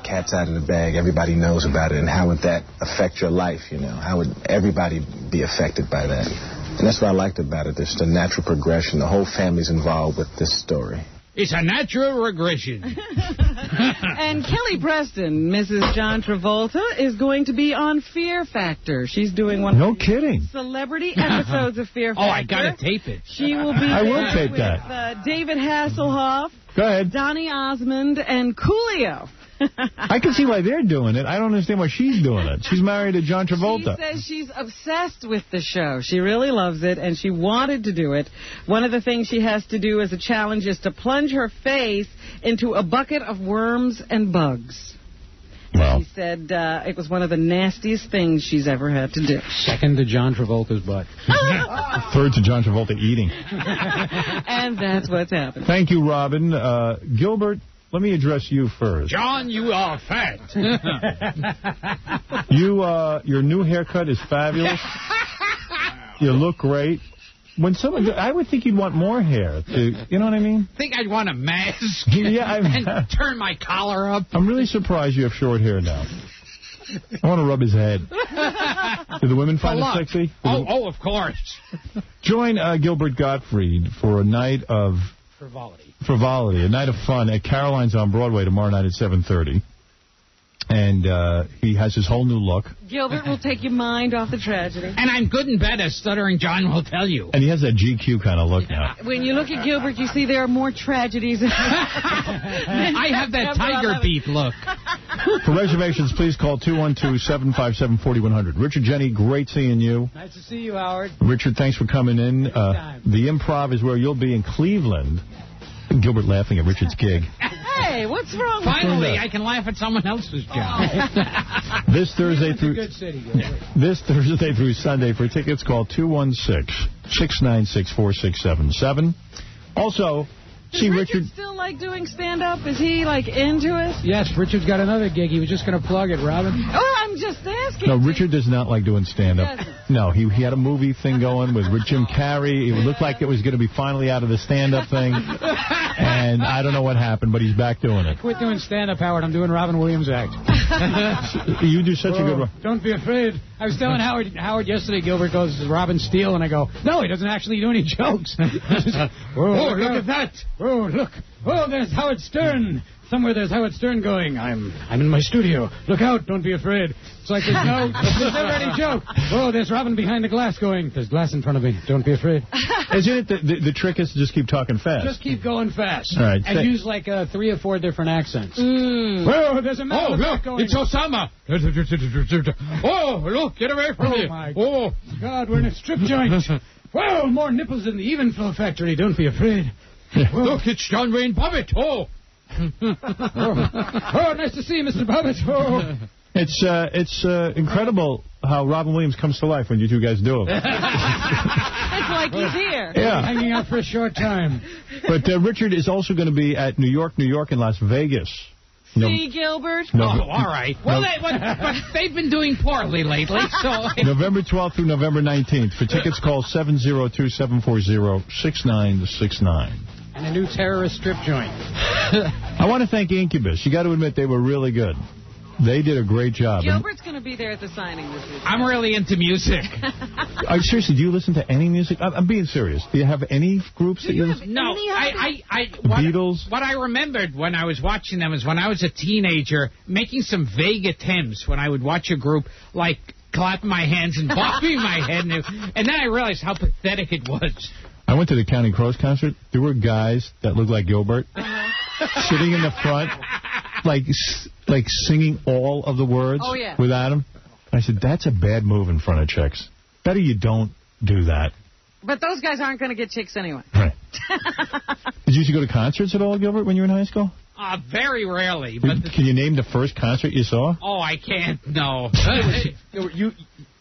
Cat's out of the bag. Everybody knows about it. And how would that affect your life, you know? How would everybody be affected by that? And that's what I liked about it. It's the natural progression. The whole family's involved with this story. it's a natural regression. (laughs) (laughs) and Kelly Preston, Mrs. John Travolta, is going to be on Fear Factor. She's doing one No of kidding. celebrity episodes of Fear Factor. (laughs) Oh, I gotta tape it. She will be I will tape with that. Uh, David Hasselhoff, Go ahead. Donny Osmond, and Coolio. I can see why they're doing it. I don't understand why she's doing it. She's married to John Travolta. She says she's obsessed with the show. She really loves it, and she wanted to do it. One of the things she has to do as a challenge is to plunge her face into a bucket of worms and bugs. Wow. She said uh, it was one of the nastiest things she's ever had to do. Second to John Travolta's butt. (laughs) Third to John Travolta eating. (laughs) and that's what's happened. Thank you, Robin. Uh, Gilbert, let me address you first. John, you are fat. (laughs) You, uh, your new haircut is fabulous. (laughs) You look great. When someone, I would think you'd want more hair. To, you know what I mean? I think I'd want a mask (laughs) Yeah, I'm- and turn my collar up. I'm really surprised you have short hair now. I want to rub his head. Do the women find it sexy? Do Oh, oh, of course. Join uh, Gilbert Gottfried for a night of Frivolity. Frivolity, a night of fun at Caroline's on Broadway tomorrow night at 7:30. And uh, he has his whole new look. Gilbert will take your mind off the tragedy. And I'm good in bed, as Stuttering John will tell you. And he has that GQ kind of look now. When you look at Gilbert, you see there are more tragedies. (laughs) (laughs) I have that tiger beat look. For reservations, please call 212-757-4100. Richard Jeni, great seeing you. Nice to see you, Howard. Richard, thanks for coming in. Uh, the Improv is where you'll be in Cleveland. Gilbert laughing at Richard's gig. hey, what's wrong Finally, I can laugh at someone else's job. Oh. (laughs) This Thursday through good city. This Thursday through Sunday. For tickets, call 216-696-4677. Also, see Does Richard. Richard still like doing stand-up? Is he, like, into it? Yes, Richard's got another gig. He was just going to plug it, Robin. Oh, I'm just asking. No, Richard does not like doing stand-up. No, he he had a movie thing going with Jim Carrey. It looked like it was going to be finally out of the stand-up thing, and I don't know what happened, but he's back doing it. Quit doing stand-up, Howard. I'm doing Robin Williams act. (laughs) You do such a good. one. Oh, don't be afraid. I was telling Howard Howard yesterday, Gilbert goes, "Is Robin Steele? And I go, no, he doesn't actually do any jokes. (laughs) oh, look at that. Oh, look. Oh, there's Howard Stern. Somewhere there's Howard Stern going. I'm I'm in my studio. Look out. Don't be afraid. It's like there's no, (laughs) there's never any joke. Oh, there's Robin behind the glass going. There's glass in front of me. Don't be afraid. (laughs) Isn't it the, the, the trick is to just keep talking fast? Just keep going fast. All right, And say- use like uh, three or four different accents. Mm. Oh, there's a man Oh, look, going. it's Osama. (laughs) Oh, look, get away from Oh, me. my Oh, God, we're in a strip joint. well, more nipples in the Evenflo factory. Don't be afraid. (laughs) look, it's John Wayne Bobbitt. Oh. oh, (laughs) oh, nice to see you, Mr. Bobbitt. Oh. (laughs) It's uh, it's uh, incredible how Robin Williams comes to life when you two guys do it. It's like he's here. Yeah. Hanging out for a short time. But uh, Richard is also going to be at New York, New York, and Las Vegas. No, See, Gilbert? No. Oh, all right. Well, they, but, but they've been doing poorly lately, so... November 12th through November 19th. For tickets, call 702-740-6969. And a new terrorist strip joint. I want to thank Incubus. You got to admit they were really good. They did a great job. Gilbert's going to be there at the signing this week. I'm really into music. (laughs) Uh, seriously, do you listen to any music? I'm, I'm being serious. Do you have any groups that you listen? to? No, I, I, I, what, Beatles? what I remembered when I was watching them is when I was a teenager, making some vague attempts when I would watch a group, like clapping my hands and bobbing my head, and, and then I realized how pathetic it was. I went to the Counting Crows concert. There were guys that looked like Gilbert (laughs) sitting in the front, like like singing all of the words Oh, yeah. with Adam. I said, that's a bad move in front of chicks. Better you don't do that. But those guys aren't going to get chicks anyway. Right. (laughs) Did you used to go to concerts at all, Gilbert, when you were in high school? Uh, very rarely, but the, Can you name the first concert you saw? oh, I can't. No. (laughs) you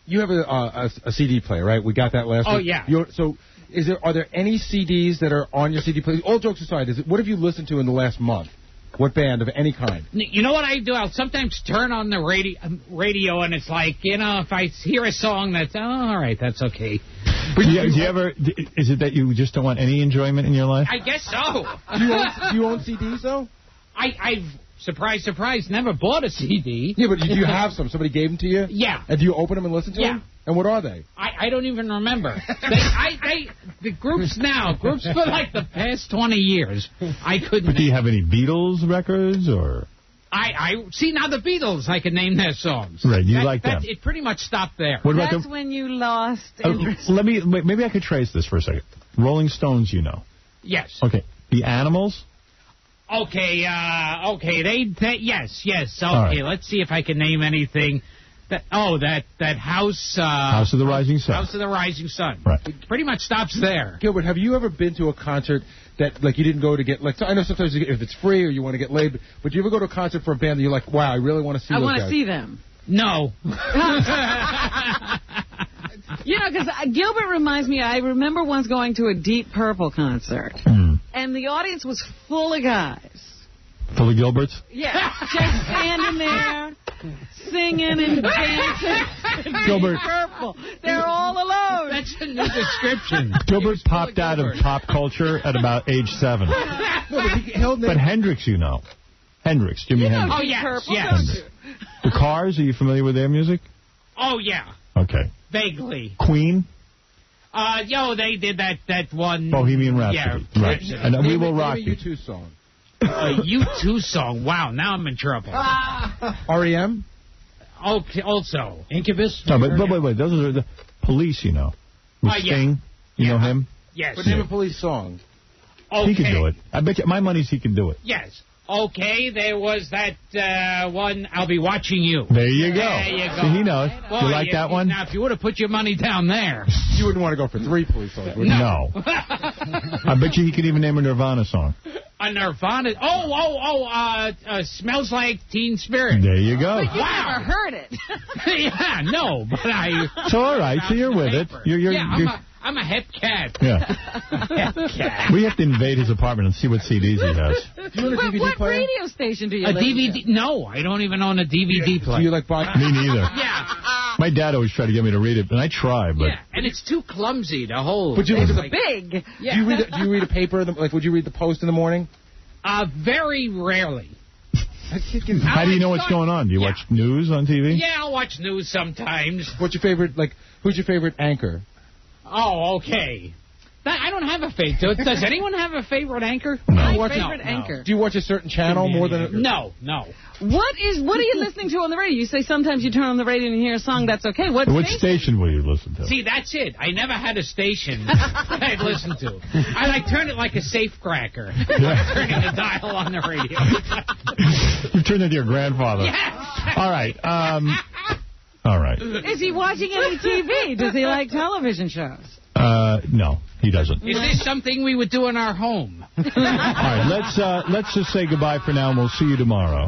you have a, uh, a a CD player, right? We got that last Oh, week. yeah. You're, so is there are there any CDs that are on your CD player? All jokes aside, is it, what have you listened to in the last month? What band of any kind? You know what I do? I'll sometimes turn on the radio, um, radio, and it's like, you know, if I hear a song that's, oh, all right, that's okay. But do you, do you ever? Is it that you just don't want any enjoyment in your life? I guess so. Do you own, (laughs) do you own CDs though? I, I've, surprise, surprise, never bought a CD. Yeah, but you, you have some. Somebody gave them to you? Yeah. And do you open them and listen to Yeah. them? And what are they? I, I don't even remember. They, I, they, the groups now, groups for like the past 20 years, I couldn't. But do you have any Beatles records or? I, I see now the Beatles. I can name their songs. Right, you That- like that- them. It pretty much stopped there. What about That's the? when you lost oh, interest. let me. wait, Maybe I could trace this for a second. Rolling Stones, you know. Yes. Okay. The Animals. Okay. Uh, okay. They, they. Yes. Yes. Okay. All right. Let's see if I can name anything. That. Oh, that that house. Uh, House of the Rising Sun. House of the Rising Sun. Right. It pretty much stops there. Gilbert, have you ever been to a concert that like you didn't go to get like I know sometimes get, if it's free or you want to get laid, but, but do you ever go to a concert for a band that you're like, wow, I really want to see I those want to see them. No. (laughs) You know, because Gilbert reminds me, I remember once going to a Deep Purple concert, Hmm. And the audience was full of guys. Full of Gilberts. Yeah, just standing there, singing and (laughs) dancing. Gilbert. Purple. They're all alone. That's a new description. (laughs) Gilbert popped out of pop culture at about age seven. (laughs) but Hendrix, you know. Hendrix, Jimi Hendrix. Oh yes. Purple, Yes. don't? The Cars, are you familiar with their music? Oh yeah. Okay. Vaguely. Queen, Uh, yo, they did that that one. Bohemian Rhapsody. Yeah. right. And uh, We Will Rock You. a U2 song. A U2 song. Wow, now I'm in trouble. (laughs) REM? Okay, also. Incubus? No, but, but wait, wait. Those are the police, you know. With Oh, yeah. Sting. You know him? Yes. But name a police song. Okay. He can do it. I bet you, my money's he can do it. Yes. Okay, there was that uh, one, I'll be watching you. There you go. There you go. See, he knows. Well, you like you- that one? Now, if you would have put your money down there. You wouldn't want to go for three police songs, would you? No. (laughs) I bet you he could even name a Nirvana song. A Nirvana. Oh, oh, oh, uh, uh, smells like Teen Spirit. There you go. You never heard it. (laughs) yeah, no, but I. So all right, so you're with it. You're, you're, yeah, I'm you're, a, I'm a hep cat. yeah. (laughs) hep cat. We have to invade his apartment and see what CDs he has. (laughs) Do you own a What, DVD what player? radio station do you A listen DVD? No, I don't even own a DVD Do player. you like buy? Me neither. (laughs) Yeah, My dad always tried to get me to read it, and I try, but yeah, and it's too clumsy to hold. But you look at the? Like, Big. yeah. Do you read? A, do you read a paper? Like, would you read the Post in the morning? Uh, very rarely. how do you know what's going on? Do you Yeah. watch news on TV? Yeah, I'll watch news sometimes. What's your favorite? Like, who's your favorite anchor? Oh, okay. That, I don't have a favorite. Does anyone have a favorite anchor? My What's- favorite no, no. anchor. Do you watch a certain channel more than? No, no. What is? What are you listening to on the radio? You say sometimes you turn on the radio and you hear a song. That's okay. What Which station? station will you listen to? See, that's it. I never had a station (laughs) I'd listen to. I like turn it like a safe cracker. (laughs) (laughs) Turning the dial on the radio. you turned into your grandfather. yes. All right. Um, all right. Is he watching any TV? Does he like television shows? Uh, no, he doesn't. Is this something we would do in our home? All right. Let's uh, let's just say goodbye for now, and we'll see you tomorrow.